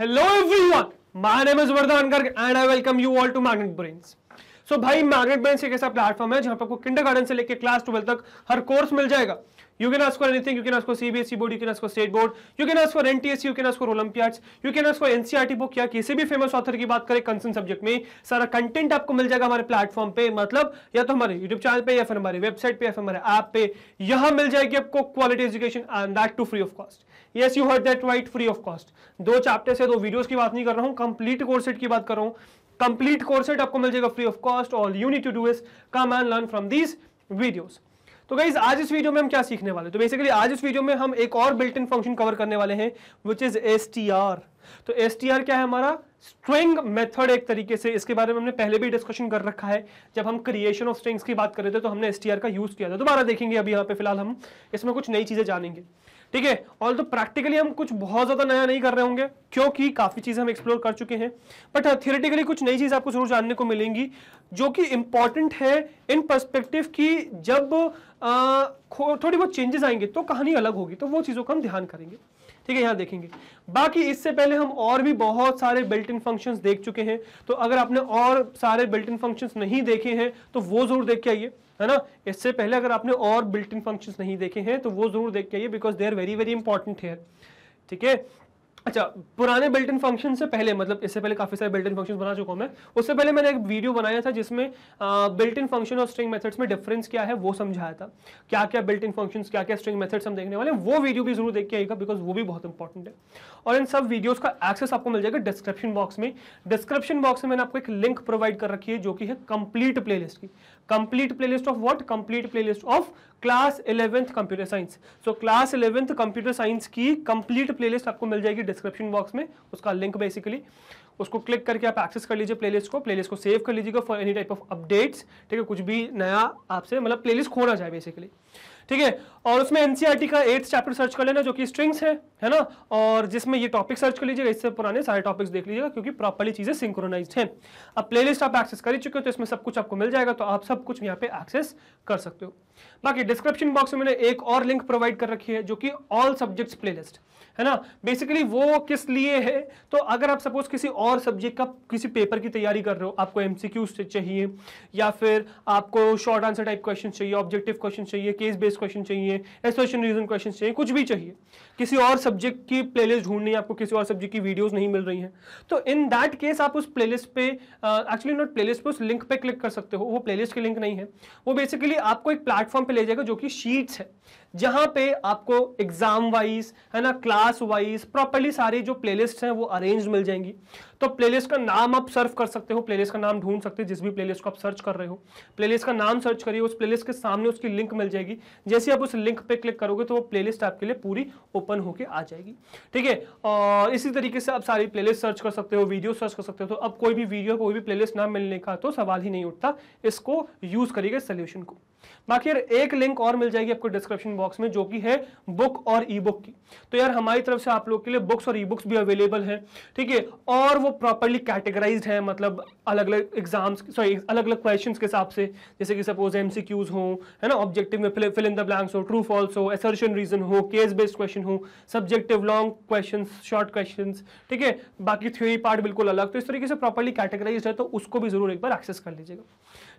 Hello everyone my name is Vardaan Garg and I welcome you all to Magnet Brains so भाई magnet brains एक ऐसा platform है जहाँ पर आपको किंडरगार्टन से लेकर क्लास ट्वेल्व तक हर कोर्स मिल जाएगा। You can ask for anything you can ask for CBSE board you can ask for state board you can ask for NTSC you can ask for olympiads you can ask for NCERT book या किसी भी famous author की बात करें concern subject में सारा content आपको मिल जाएगा हमारे प्लेटफॉर्म पे। मतलब या तो हमारे यूट्यूब चैनल पे, या फिर हमारे वेबसाइट पे, या फिर हमारे ऐप पे। यहाँ मिल जाएगी आपको quality education and that too free of cost yes you heard that right free of cost दो चैप्टर से दो वीडियोस की बात नहीं कर रहा हूँ कंप्लीट कोर्स सेट की बात कर रहा हूँ। कंप्लीट कोर्स सेट आपको मिल जाएगा free of cost all you need to do is come and learn from these videos तो गाइज़ आज इस वीडियो में हम क्या सीखने वाले तो बेसिकली आज इस वीडियो में हम एक और बिल्ट इन फ़ंक्शन कवर करने वाले हैं विच इज़ एस तो एस क्या है हमारा? स्ट्रिंग मेथड एक तरीके से इसके बारे में हमने पहले भी डिस्कशन कर रखा है। जब हम क्रिएशन ऑफ़ स्ट्रिंग्स की बात कर रहे थे तो हमने एस का यूज़ किया था। दोबारा देखेंगे अभी यहाँ पे फ़िलहाल हम। इसमें कुछ नई चीज़ें जानेंगे। ठीक है ऑल तो प्रैक्टिकली हम कुछ बहुत ज़्यादा नया नहीं कर रहे होंगे क्योंकि काफ़ी चीज़ें हम एक्सप्लोर कर चुके हैं बट थियोरेटिकली कुछ नई चीज़ आपको ज़रूर जानने को मिलेंगी जो कि इंपॉर्टेंट है इन परस्पेक्टिव की जब आ, थोड़ी बहुत चेंजेस आएँगे तो कहानी अलग होगी तो वो चीज़ों का हम ध्यान करेंगे। ठीक है, यहाँ देखेंगे। बाकी इससे पहले हम और भी बहुत सारे बिल्ट इन फ़ंक्शन देख चुके हैं। तो अगर आपने और सारे बिल्ट इन फ़ंक्शन नहीं देखे हैं तो वो ज़रूर देख के आइए, है ना? इससे पहले अगर आपने और बिल्ट इन फ़ंक्शन नहीं देखे हैं तो वो ज़रूर देख के आइए because they are very very important है ठीक है? अच्छा पुराने बिल्ट इन फ़ंक्शन से पहले मतलब इससे पहले काफ़ी सारे बिल्ट इन फ़ंक्शन बना चुका हूँ मैं। उससे पहले मैंने एक वीडियो बनाया था जिसमें बिल्ट इन फ़ंक्शन और स्ट्रिंग मेथड्स में डिफरेंस क्या है, वो समझाया था। क्या क्या बिल्ट इन फ़ंक्शन क्या क्या स्ट्रिंग मेथड्स हम देखने वाले वो वीडियो भी ज़रूर देख के आएगा बिकॉज़ वो भी बहुत इंपॉर्टेंट है। और इन सब वीडियोस का एक्सेस आपको मिल जाएगा डिस्क्रिप्शन बॉक्स में। डिस्क्रिप्शन बॉक्स में मैंने आपको एक लिंक प्रोवाइड कर रखी है, जो कि है कंप्लीट प्लेलिस्ट की। Complete playlist of what complete playlist of class eleventh computer science so class eleventh computer science की कंप्लीट प्लेलिस्ट आपको मिल जाएगी डिस्क्रिप्शन बॉक्स में, उसका लिंक बेसिकली उसको क्लिक करके आप एक्सेस कर लीजिए प्लेलिस्ट को प्लेलिस्ट को सेव कर लीजिएगा for any type of updates ठीक है, कुछ भी नया आपसे मतलब प्लेलिस्ट खोना जाए बेसिकली ठीक है? और उसमें एनसीईआरटी का एट्थ चैप्टर सर्च कर लेना, जो कि स्ट्रिंग्स है है ना? और जिसमें ये टॉपिक सर्च कर लीजिएगा, इससे पुराने सारे टॉपिक्स देख लीजिएगा, क्योंकि प्रॉपरली चीज़ें सिंक्रोनाइज हैं। अब प्लेलिस्ट आप एक्सेस कर चुके हो तो इसमें सब कुछ आपको मिल जाएगा तो आप सब कुछ यहाँ पे एक्सेस कर सकते हो। बाकी डिस्क्रिप्शन बॉक्स में मैंने एक और लिंक प्रोवाइड कर रखी है, जो कि ऑल सब्जेक्ट्स प्लेलिस्ट है ना? बेसिकली वो किस लिए है? तो अगर आप सपोज़ किसी और सब्जेक्ट का किसी पेपर की तैयारी कर रहे हो, आपको एमसीक्यू चाहिए, या फिर आपको शॉर्ट आंसर टाइप क्वेश्चन चाहिए ऑब्जेक्टिव क्वेश्चन चाहिए केस बेस्ड क्वेश्चन चाहिए एसोसिएशन रीजन क्वेश्चन चाहिए, कुछ भी चाहिए। किसी और सब्जेक्ट की प्लेलिस्ट ढूंढनी है, आपको किसी और सब्जेक्ट की वीडियोस नहीं मिल रही हैं। तो इन दैट केस आप उस प्लेलिस्ट पे एक्चुअली नॉट प्लेलिस्ट पे, उस लिंक पे क्लिक कर सकते हो। वो प्लेलिस्ट की लिंक नहीं है। वो बेसिकली आपको एक प्लेटफॉर्म पे ले जाएगा जो कि शीट्स है। जहाँ पे आपको एग्ज़ाम वाइज है ना क्लास वाइज प्रॉपरली सारी जो प्लेलिस्ट हैं वो अरेंज मिल जाएँगी। तो प्लेलिस्ट का नाम आप सर्व कर सकते हो प्लेलिस्ट का नाम ढूंढ सकते हो, जिस भी प्लेलिस्ट को आप सर्च कर रहे हो। प्लेलिस्ट का नाम सर्च करिए, उस प्लेलिस्ट के सामने उसकी लिंक मिल जाएगी। जैसे आप उस लिंक पे क्लिक करोगे तो वो प्लेलिस्ट आपके लिए पूरी ओपन होकर आ जाएगी। ठीक है? और इसी तरीके से आप सारी प्लेलिस्ट सर्च कर सकते हो वीडियो सर्च कर सकते हो। तो अब कोई भी वीडियो कोई भी प्लेलिस्ट ना मिलने का तो सवाल ही नहीं उठता। इसको यूज़ करिएगा सोल्यूशन को। बाकी यार, एक लिंक और मिल जाएगी आपको डिस्क्रिप्शन बॉक्स में, जो कि है बुक और ई बुक की। तो यार, हमारी तरफ़ से आप लोग के लिए बुक्स और ई बुक्स भी अवेलेबल है, ठीक है? और वो प्रॉपरली कैटेगराइज है मतलब अलग अलग एग्ज़ाम्स सॉरी अलग अलग क्वेश्चन के हिसाब से। जैसे कि सपोज़ एमसीक्यूज हो, है ना? ऑब्जेक्टिव में फिल इन द ब्लैंक्स हो ट्रू फॉल्स हो एसर्शन रीजन हो केस बेस्ड क्वेश्चन हो subjective long question short question ठीक है? बाकी थ्योरी पार्ट बिल्कुल अलग। तो इस तरीके से प्रॉपरली कैटेगराइज है तो उसको भी ज़रूर एक बार एक्सेस कर लीजिएगा।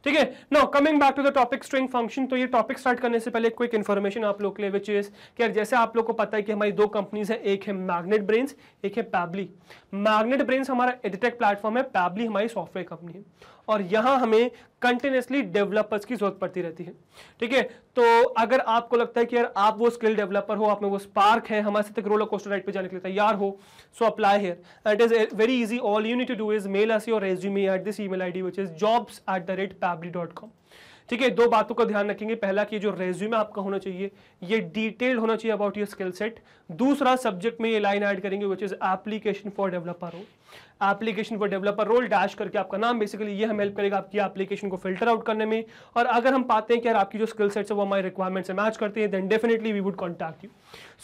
ठीक है? No coming back to the topic string function तो ये टॉपिक स्टार्ट करने से पहले क्विक इन्फॉर्मेशन आप लोग के लिए विच इज़ कि जैसे आप लोग को पता है कि हमारी दो कंपनीज़ है, एक है मैग्नेट ब्रेन्स एक है पैबली मैग्नेट ब्रेन्स हमारा एडिटेक प्लेटफॉर्म है पैबली हमारी सॉफ्टवेयर कंपनी है। और यहाँ हमें कंटिन्यूसली डेवलपर्स की ज़रूरत पड़ती रहती है। ठीक है? तो अगर आपको लगता है कि यार आप वो स्किल डेवलपर हो, आप में वो स्पार्क है, हमारे साथ रोलर कोस्टर राइड पे जाने के लिए तैयार हो so apply here it is very easy all you need to do is mail us your resume at this email ID which is jobs at the rate Pabbly dot com ठीक है, दो बातों का ध्यान रखेंगे। पहला कि जो रेज्यूमे आपका होना चाहिए, ये डिटेल्ड होना चाहिए अबाउट योर स्किल सेट दूसरा सब्जेक्ट में ये लाइन ऐड करेंगे which is application for developer हो application for developer role dash करके आपका नाम बेसिकली ये हम हेल्प करेगा आपकी एप्लीकेशन को फ़िल्टर आउट करने में। और अगर हम पाते हैं कि यार आपकी जो स्किल सेट्स है, वो हमारे रिक्वायरमेंट से मैच करते हैं then definitely we would contact you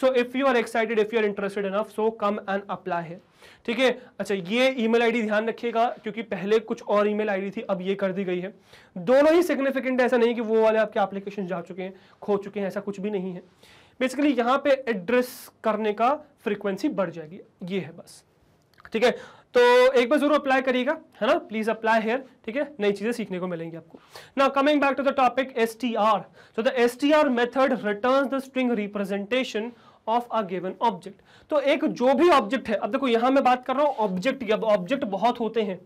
so if you are excited if you are interested enough so come and apply है ठीक है? अच्छा ये ईमेल आईडी ध्यान रखिएगा, क्योंकि पहले कुछ और ईमेल आईडी थी, अब ये कर दी गई है। दोनों ही सिग्निफिकेंट ऐसा नहीं कि वो वाले आपके एप्लीकेशन जा चुके हैं, खो चुके हैं, ऐसा कुछ भी नहीं है। बेसिकली यहाँ पे एड्रेस करने का फ्रीक्वेंसी बढ़ जाएगी, ये है बस। ठीक है? तो एक बार ज़रूर अप्लाई करिएगा, है ना? प्लीज़ अप्लाई हेयर ठीक है? नई चीज़ें सीखने को मिलेंगी आपको। ना coming back to the topic S T R so the S T R method return the string representation of a given object तो एक जो भी ऑब्जेक्ट है, अब देखो यहाँ मैं बात कर रहा हूँ ऑब्जेक्ट की अब ऑब्जेक्ट बहुत होते हैं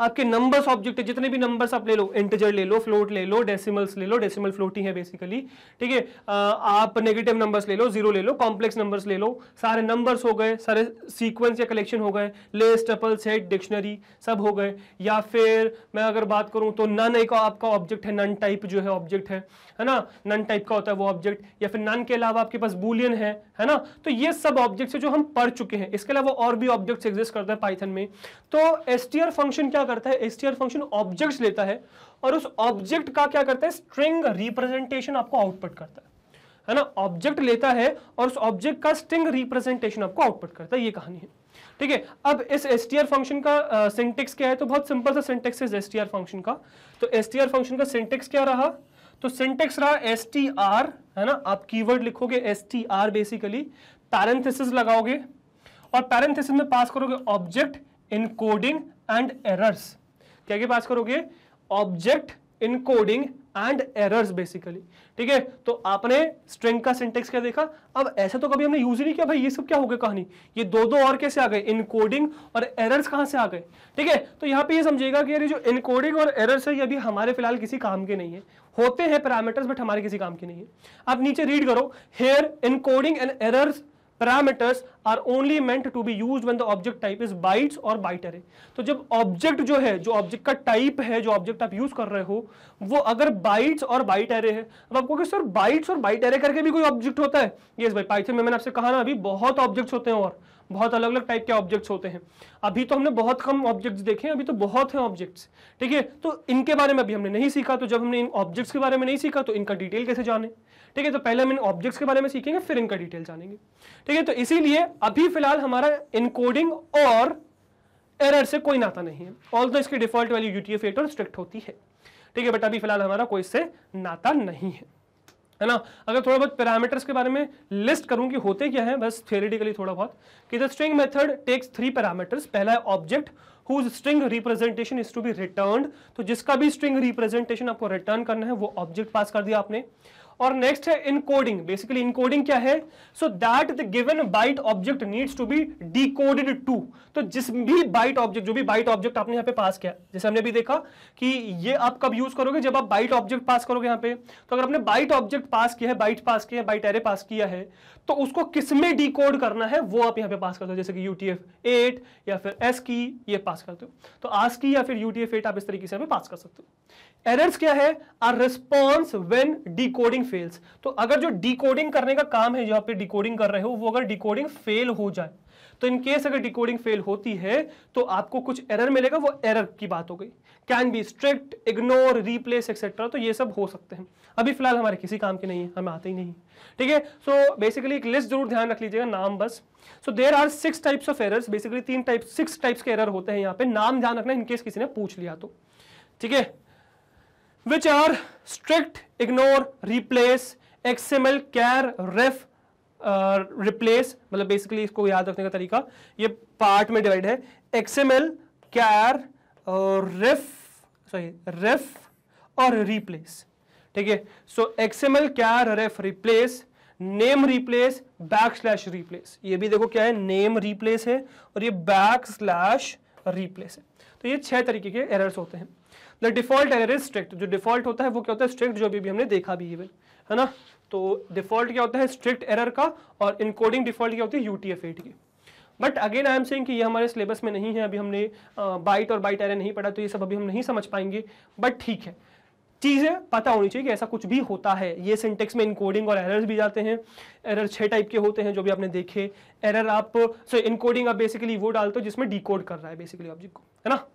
आपके नंबर्स ऑब्जेक्ट है, जितने भी नंबर्स आप ले लो इंटीजर ले लो फ्लोट ले लो डेसिमल्स ले लो डेसिमल फ्लोट ही बेसिकली ठीक है? आप नेगेटिव नंबर्स ले लो ज़ीरो ले लो कॉम्प्लेक्स नंबर्स ले लो, सारे नंबर्स हो गए, सारे सीक्वेंस या कलेक्शन हो गए लिस्ट टपल सेट डिक्शनरी सब हो गए, या फिर मैं अगर बात करूँ तो नन एक आपका ऑब्जेक्ट है नन टाइप जो है ऑब्जेक्ट है है ना? नन टाइप का होता है वो ऑब्जेक्ट या फिर नन के अलावा आपके पास बुलियन है है ना? तो ये सब ऑब्जेक्ट्स है जो हम पढ़ चुके हैं, इसके अलावा और भी ऑब्जेक्ट्स एग्जिस्ट करते हैं पाइथन में। तो एसटीआर फ़ंक्शन क्या करता है एसटीआर फ़ंक्शन ऑब्जेक्ट्स लेता है और उस ऑब्जेक्ट का क्या करता है स्ट्रिंग रिप्रेजेंटेशन आपको आउटपुट करता है। है ना? ऑब्जेक्ट लेता है और उस ऑब्जेक्ट का स्ट्रिंग रिप्रेजेंटेशन आपको आउटपुट करता है, ये कहानी है। ठीक है? अब इस एसटीआर फ़ंक्शन का सिंटेक्स क्या है? तो बहुत सिंपल सा सिंटेक्स है एसटीआर फ़ंक्शन का। तो एसटीआर फ़ंक्शन का सिंटेक्स क्या रहा? तो सिंटेक्स रहा एसटीआर है ना? आप कीवर्ड लिखोगे एसटीआर बेसिकली पैरेंथेसिस लगाओगे और पैरेंथेसिस में पास करोगे ऑब्जेक्ट इनकोडिंग एंड एरर्स क्या क्या पास करोगे? Object encoding and errors basically ठीक है? तो आपने स्ट्रिंग का सिंटेक्स क्या देखा? अब ऐसा तो कभी हमने यूज़ ही नहीं किया भाई, ये सब क्या हो गया कहानी? ये दो दो और कैसे आ गए? इनकोडिंग और एरर्स कहाँ से आ गए? ठीक है? तो यहाँ पे ये समझिएगा कि ये जो इनकोडिंग और एरर्स है, ये अभी हमारे फ़िलहाल किसी काम के नहीं है। होते हैं पैरामीटर्स बट हमारे किसी काम के नहीं है। आप नीचे रीड करो here encoding and errors parameters are only meant to be used when the object type is bytes or byte array तो जब ऑब्जेक्ट जो है, जो ऑब्जेक्ट का टाइप है, जो ऑब्जेक्ट आप यूज़ कर रहे हो, वो अगर बाइट्स और बाइट अरे है, अब आपको सर बाइट्स और बाइट अरे करके भी कोई ऑब्जेक्ट होता है? Yes भाई पाइथन में मैंने आपसे कहा ना, अभी बहुत ऑब्जेक्ट्स होते हैं और बहुत अलग अलग टाइप के ऑब्जेक्ट्स होते हैं। अभी तो हमने बहुत कम ऑब्जेक्ट्स देखे हैं, अभी तो बहुत हैं ऑब्जेक्ट्स ठीक है? तो इनके बारे में अभी हमने नहीं सीखा तो जब हमने इन ऑब्जेक्ट्स के बारे में नहीं सीखा तो इनका डिटेल कैसे जाने? ठीक है? तो पहले हम इन ऑब्जेक्ट्स के बारे में सीखेंगे, फिर इनका डिटेल जानेंगे। ठीक है? तो इसीलिए अभी फ़िलहाल हमारा इनकोडिंग और एरर से कोई नाता नहीं है। ऑल तो इसकी डिफ़ॉल्ट वैल्यू यूटीएफ एट और स्ट्रिक्ट होती है। ठीक है? बट अभी फ़िलहाल हमारा कोई इससे नाता नहीं है। है ना? अगर थोड़ा बहुत पैरामीटर्स के बारे में लिस्ट करूँ कि होते क्या है, बस थियोरिटिकली थोड़ा बहुत। कि the string method takes three parameters पहला है object whose string representation is to be return तो जिसका भी स्ट्रिंग रिप्रेजेंटेशन आपको रिटर्न करना है, वो ऑब्जेक्ट पास कर दिया आपने। और नेक्स्ट है इनकोडिंग बेसिकली इनकोडिंग क्या है? So that the given byte object needs to be decoded to तो जिस भी बाइट ऑब्जेक्ट जो भी बाइट ऑब्जेक्ट आपने यहाँ पे पास किया, जैसे हमने भी देखा कि ये आप कब यूज़ करोगे? जब आप बाइट ऑब्जेक्ट पास करोगे यहाँ पे तो अगर आपने बाइट ऑब्जेक्ट पास किया है बाइट पास किया है बाइट एरे पास किया है तो उसको किसमें डिकोड करना है? वो आप यहाँ पे पास करते हो, जैसे कि यूटीएफ एट या फिर एस की ये पास करते हो। तो आस की या फिर यूटीएफ एट आप इस तरीके से पास कर सकते हो। एरर्स क्या है? Are response when decoding fails तो अगर जो डिकोडिंग करने का काम है, जो आप डिकोडिंग कर रहे हो, वो अगर डिकोडिंग फेल हो जाए तो इन केस अगर डिकोडिंग फेल होती है तो आपको कुछ एरर मिलेगा, वो एरर की बात हो गई। Can be strict ignore replace etcetera तो ये सब हो सकते हैं। अभी फ़िलहाल हमारे किसी काम के नहीं है, हमें आते ही नहीं ठीक है? सो बेसिकली एक लिस्ट ज़रूर ध्यान रख लीजिएगा, नाम बस। So there are six types of errors basically तीन टाइप सिक्स टाइप्स के एरर होते हैं यहाँ पे। नाम ध्यान रखना इनकेस किसी ने पूछ लिया तो। ठीक है? Strict ignore replace XML char ref replace मतलब बेसिकली इसको याद रखने का तरीका, ये पार्ट में डिवाइड है। एक्सएमएल कैर रेफ सॉरी रेफ और रिप्लेस ठीक है? So XML char ref replace name replace back slash replace ये भी देखो क्या है? नेम रिप्लेस है और ये बैक स्लैश रिप्लेस है। तो ये छह तरीके के एरर्स होते हैं। The default error is strict जो डिफ़ॉल्ट होता है, वो क्या होता है? स्ट्रिक्ट जो अभी भी हमने देखा भी है ना? तो डिफ़ॉल्ट क्या होता है? स्ट्रिक्ट एरर का, और इनकोडिंग डिफ़ॉल्ट क्या होती है? यूटीएफ एट की। But again I am saying कि ये हमारे सिलेबस में नहीं है, अभी हमने बाइट और बाइट एरर नहीं पढ़ा तो ये सब अभी हम नहीं समझ पाएँगे। बट ठीक है। चीज़ें पता होनी चाहिए कि ऐसा कुछ भी होता है। ये सिंटेक्स में इनकोडिंग और एरर्स भी जाते हैं। एरर छह टाइप के होते हैं, जो भी आपने देखे। एरर आप सो इनकोडिंग आप बेसिकली वो डालते हो जिसमें डिकोड कर रहा है बेसिकली ऑब्जेक्ट को, है ना?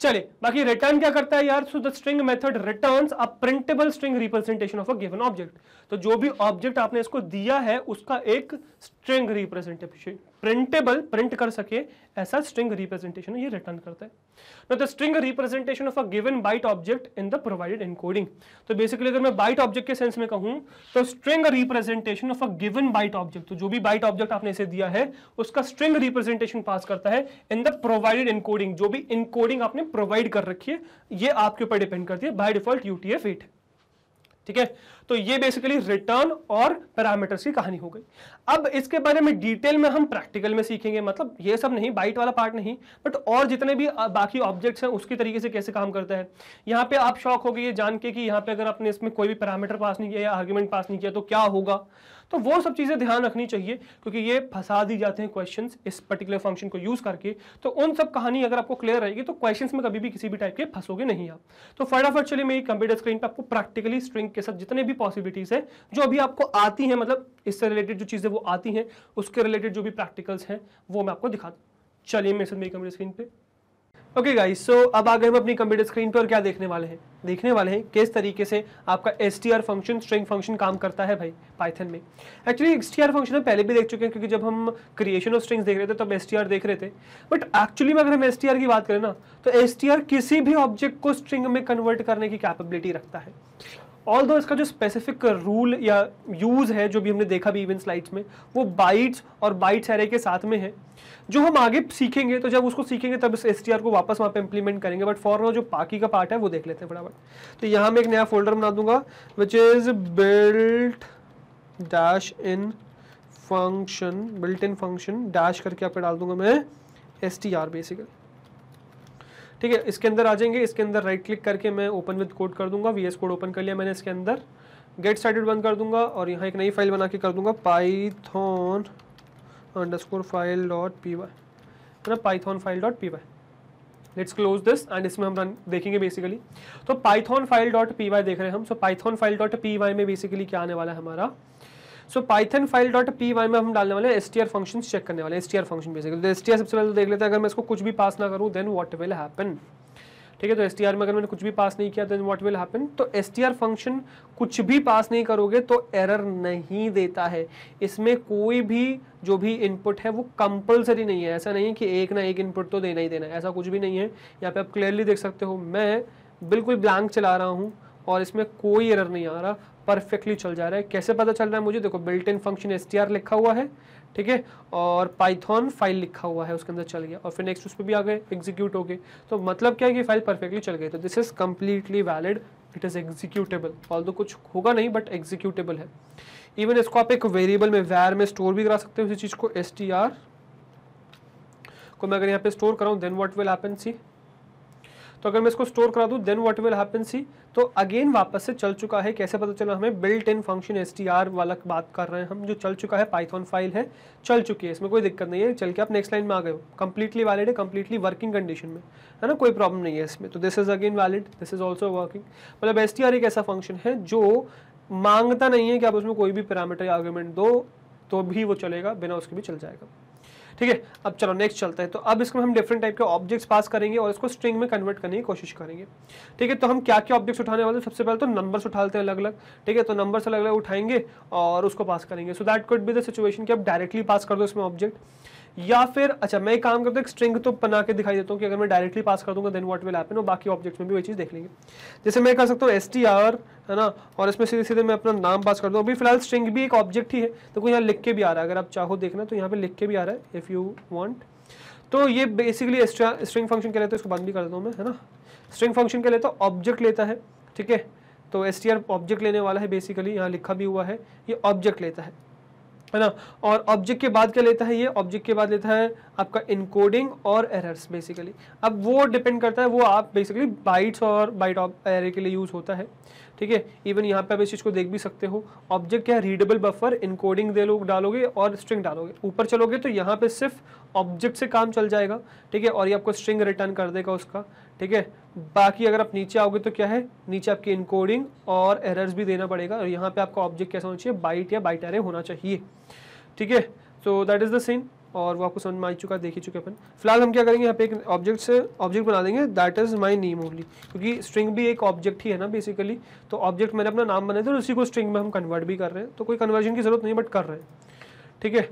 चले बाकी रिटर्न क्या करता है यार? So the string method returns a printable string representation of a given object तो जो भी ऑब्जेक्ट आपने इसको दिया है, उसका एक स्ट्रिंग रिप्रेजेंटेशन प्रिंटेबल प्रिंट कर सके, ऐसा स्ट्रिंग रिप्रेजेंटेशन ये रिटर्न करता है। The string representation of a given byte object in the provided encoding तो बेसिकली अगर मैं बाइट ऑब्जेक्ट के सेंस में कहूँ तो string representation of a given byte object तो जो भी बाइट ऑब्जेक्ट आपने इसे दिया है, उसका स्ट्रिंग रिप्रेजेंटेशन पास करता है इन द प्रोवाइडेड इनकोडिंग जो भी इनकोडिंग आपने प्रोवाइड कर रखी है, ये आपके ऊपर डिपेंड करती है बाय डिफ़ॉल्ट यूटीएफ 8 ठीक है? तो ये बेसिकली रिटर्न और पैरामीटर्स की कहानी हो गई। अब इसके बारे में डिटेल में हम प्रैक्टिकल में सीखेंगे। मतलब ये सब नहीं बाइट वाला पार्ट नहीं बट और जितने भी बाकी ऑब्जेक्ट्स हैं, उसके तरीके से कैसे काम करता है। यहाँ पे आप शौक हो गए, ये जान के कि यहाँ पे अगर आपने इसमें कोई भी पैरामीटर पास नहीं किया या आर्ग्यूमेंट पास नहीं किया तो क्या होगा? तो वो सब चीज़ें ध्यान रखनी चाहिए, क्योंकि ये फंसा दी जाते हैं क्वेश्चंस इस पर्टिकुलर फ़ंक्शन को यूज़ करके। तो उन सब कहानी अगर आपको क्लियर रहेगी तो क्वेश्चंस में कभी भी किसी भी टाइप के फंसोगे नहीं आप। तो फटाफट चलिए, मेरी कंप्यूटर स्क्रीन पर आपको प्रैक्टिकली स्ट्रिंग के साथ जितने भी पॉसिबिलिटीज है, जो अभी आपको आती हैं मतलब इससे रिलेटेड जो चीज़ें वो आती हैं, उसके रिलेटेड जो भी प्रैक्टिकल्स हैं, वो मैं आपको दिखा दूँ। चलिए मेरे साथ मेरी कंप्यूटर स्क्रीन पर ओके गाइस सो अब आ गए हम अपनी कंप्यूटर स्क्रीन पर क्या देखने वाले हैं? देखने वाले हैं किस तरीके से आपका S T R function string function काम करता है भाई पाइथन में। Actually S T R function हम पहले भी देख चुके हैं, क्योंकि जब हम क्रिएशन ऑफ़ स्ट्रिंग्स देख रहे थे, तब एस टी आर देख रहे थे। बट एक्चुअली में अगर हम एस टी आर की बात करें ना तो एस टी आर किसी भी ऑब्जेक्ट को स्ट्रिंग में कन्वर्ट करने की कैपेबिलिटी रखता है। ऑल दो इसका जो स्पेसिफिक रूल या यूज़ है, जो भी हमने देखा भी इवन स्लाइड्स में, वो बाइट्स और बाइट्स एरे के साथ में है। जो हम आगे सीखेंगे तो जब उसको सीखेंगे, तब इस एस को वापस वहाँ पे इंप्लीमेंट करेंगे। बट फॉर जो बाकी का पार्ट है, वो देख लेते हैं फटाफट। तो यहाँ मैं एक नया फोल्डर बना दूँगा which is built dash in function built in function dash करके आपको डाल दूँगा मैं एस टी आर बेसिकली ठीक है, इसके अंदर आ जाएँगे, इसके अंदर राइट क्लिक करके मैं ओपन विद कोड कर दूँगा वीएस कोड ओपन कर लिया मैंने इसके अंदर। गेट स्टार्टेड बंद कर दूँगा और यहाँ एक नई फ़ाइल बना के कर दूँगा Python underscore file dot P Y है ना Python file dot P Y let's close this and इसमें हम रन देखेंगे बेसिकली तो Python file dot P Y देख रहे हैं हम so Python file dot P Y में बेसिकली क्या आने वाला है हमारा? So Python file dot P Y में हम डालने वाले S T R function check करने वाले S T R function basically S T R सबसे पहले तो देख लेते हैं, अगर मैं इसको कुछ भी पास ना करूँ देन वॉट विल हैपन ठीक है तो एस टी आर में अगर मैंने कुछ भी पास नहीं किया देन व्हाट विल हैपन तो एस टी आर फ़ंक्शन कुछ भी पास नहीं करोगे तो एरर नहीं देता है। इसमें कोई भी जो भी इनपुट है, वो कंपलसरी नहीं है। ऐसा नहीं है कि एक ना एक इनपुट तो देना ही देना ऐसा कुछ भी नहीं है। यहाँ पे आप क्लियरली देख सकते हो, मैं बिल्कुल ब्लैंक चला रहा हूँ और इसमें कोई एरर नहीं आ रहा। परफेक्टली चल जा रहा है। कैसे पता चल रहा है मुझे? देखो बिल्ट इन फ़ंक्शन एस लिखा हुआ है, ठीक है? और पाइथन फ़ाइल लिखा हुआ है, उसके अंदर चल गया। और फिर नेक्स्ट उस पर भी आ गए एग्जीक्यूट हो गए। तो मतलब क्या है कि फ़ाइल परफेक्टली चल गई। तो this is completely valid it is executable all तो कुछ होगा नहीं बट एग्जीक्यूटेबल है। इवन इसको आप एक वेरिएबल में वैर में स्टोर भी करा सकते हो उसी चीज़ को एस को मैं अगर यहाँ पे store कराऊँ then what will happen see तो अगर मैं इसको स्टोर करा दूँ then what will happen see तो अगेन वापस से चल चुका है। कैसे पता चला हमें? बिल्ट इन फ़ंक्शन एस वाला बात कर रहे हैं हम, जो चल चुका है पाइथन फ़ाइल है, चल चुकी है। इसमें कोई दिक्कत नहीं है, चल के आप नेक्स्ट लाइन में आ गए हो। कंप्लीटली वैलिड है कंप्लीटली वर्किंग कंडीशन में। है ना? कोई प्रॉब्लम नहीं है इसमें। तो this is again valid this is also working मतलब एसटीआर एक ऐसा फ़ंक्शन है, जो माँगता नहीं है कि आप उसमें कोई भी पैरामीटर आर्ग्यूमेंट दो तो भी वो चलेगा, बिना उसके भी चल जाएगा। ठीक है? अब चलो नेक्स्ट चलते हैं। तो अब इसमें हम डिफरेंट टाइप के ऑब्जेक्ट्स पास करेंगे और इसको स्ट्रिंग में कन्वर्ट करने की कोशिश करेंगे। ठीक है? तो हम क्या क्या ऑब्जेक्ट्स उठाने वाले सबसे पहले तो नंबर्स उठाते हैं अलग अलग ठीक है? तो नंबर्स अलग अलग उठाएँगे और उसको पास करेंगे। So that could be the situation की आप डायरेक्टली पास कर दो इसमें ऑब्जेक्ट या फिर अच्छा मैं एक काम करता हूँ स्ट्रिंग तो बना के दिखाई देता हूँ कि अगर मैं डायरेक्टली पास कर दूँगा देन व्हाट विल हैपन और बाकी ऑब्जेक्ट्स में भी वही चीज़ देख लेंगे। जैसे मैं कर सकता हूँ एस टी आर है ना? और इसमें सीधे सीधे मैं अपना नाम पास कर दूँ अभी फ़िलहाल स्ट्रिंग भी एक ऑब्जेक्ट ही है तो कोई यहाँ लिख के भी आ रहा है। अगर आप चाहो देखना तो यहाँ पे लिख के भी आ रहा है इफ़ यू वॉन्ट तो ये बेसिकली स्ट्रिंग फ़ंक्शन के लिए तो इसको बंद भी कर देता हूँ मैं, है ना? स्ट्रिंग फ़ंक्शन के लेता तो ऑब्जेक्ट लेता है, ठीक है? तो एसटीआर ऑब्जेक्ट लेने वाला है बेसिकली यहाँ लिखा भी हुआ है, ये ऑब्जेक्ट लेता है। है ना? और ऑब्जेक्ट के बाद क्या लेता है ये? ऑब्जेक्ट के बाद लेता है आपका इनकोडिंग और एरर्स बेसिकली अब वो डिपेंड करता है, वो आप बेसिकली बाइट्स और बाइट एरे के लिए यूज़ होता है। ठीक है? इवन यहाँ पे आप इस चीज़ को देख भी सकते हो। ऑब्जेक्ट क्या है? रीडेबल बफर इनकोडिंग दे लोग डालोगे और स्ट्रिंग डालोगे। ऊपर चलोगे तो यहाँ पे सिर्फ़ ऑब्जेक्ट से काम चल जाएगा। ठीक है? और ये आपको स्ट्रिंग रिटर्न कर देगा उसका। ठीक है? बाकी अगर आप नीचे आओगे तो क्या है? नीचे आपकी इनकोडिंग और एरर्स भी देना पड़ेगा और यहाँ पे आपका ऑब्जेक्ट कैसा होना चाहिए? बाइट या बाइट एरे होना चाहिए। ठीक है? So that is the scene और वो आपको समझ में आ चुका देख ही चुके अपन। फ़िलहाल हम क्या करेंगे? यहाँ पे एक ऑब्जेक्ट से ऑब्जेक्ट बना देंगे। That is my name only क्योंकि स्ट्रिंग भी एक ऑब्जेक्ट ही है ना बेसिकली तो ऑब्जेक्ट मैंने अपना नाम बनाया था उसी को स्ट्रिंग में हम कन्वर्ट भी कर रहे हैं। तो कोई कन्वर्जन की ज़रूरत नहीं बट कर रहे हैं। ठीक है?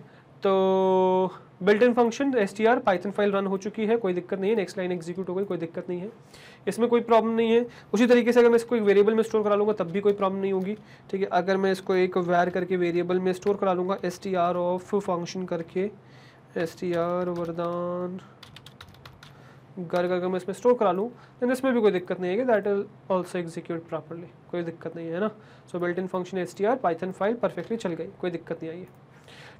तो built in function S T R Python file run हो चुकी है, कोई दिक्कत नहीं है नेक्स्ट लाइन एग्जीक्यूट हो गई, कोई दिक्कत नहीं है। इसमें कोई प्रॉब्लम नहीं है। उसी तरीके से अगर मैं इसको एक वेरिएबल में स्टोर करा लूँगा, तब भी कोई प्रॉब्लम नहीं होगी, ठीक है? अगर मैं इसको एक वैर करके वेरिएबल में स्टोर करा लूँगा S T R of function करके S T R Vardaan Garg अगर मैं इसमें स्टोर करा लूँ देन इसमें भी कोई दिक्कत नहीं है that is also execute properly कोई दिक्कत नहीं है ना? So built in function S T R Python file perfectly चल गई, कोई दिक्कत नहीं आई है।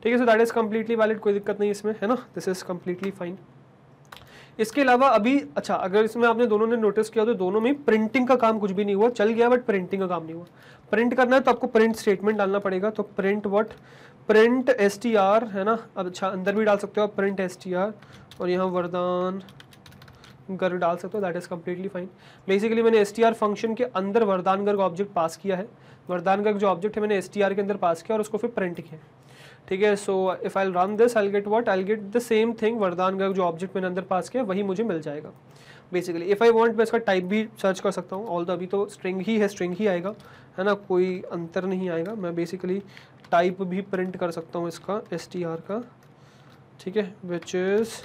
ठीक है so that is completely valid कोई दिक्कत नहीं इसमें, है ना? दिस इज़ कम्प्लीटली फाइन इसके अलावा अभी अच्छा अगर इसमें आपने दोनों ने नोटिस किया तो दोनों में प्रिंटिंग का काम कुछ भी नहीं हुआ, चल गया बट प्रिंटिंग का काम नहीं हुआ। प्रिंट करना है तो आपको प्रिंट स्टेटमेंट डालना पड़ेगा तो print what print S T R है ना? अब अच्छा अंदर भी डाल सकते हो आप प्रिंट एस टी आर और यहाँ वरदान गर्ग डाल सकते हो that is completely fine basically मैंने एस टी आर फ़ंक्शन के अंदर वरदान गर्ग ऑब्जेक्ट पास किया है। वरदान गर्ग जो ऑब्जेक्ट है, मैंने एस टी आर के अंदर पास किया, और उसको फिर प्रिंट किया ठीक है? So if I run this I get what I get the same thing Vardaan Garg जो ऑब्जेक्ट मैंने अंदर पास किया वही मुझे मिल जाएगा। बेसिकली इफ़ आई वांट मैं इसका टाइप भी सर्च कर सकता हूँ। ऑल अभी तो स्ट्रिंग ही है स्ट्रिंग ही आएगा है ना? कोई अंतर नहीं आएगा। मैं बेसिकली टाइप भी प्रिंट कर सकता हूँ इसका एस टी आर का ठीक है? विच इज़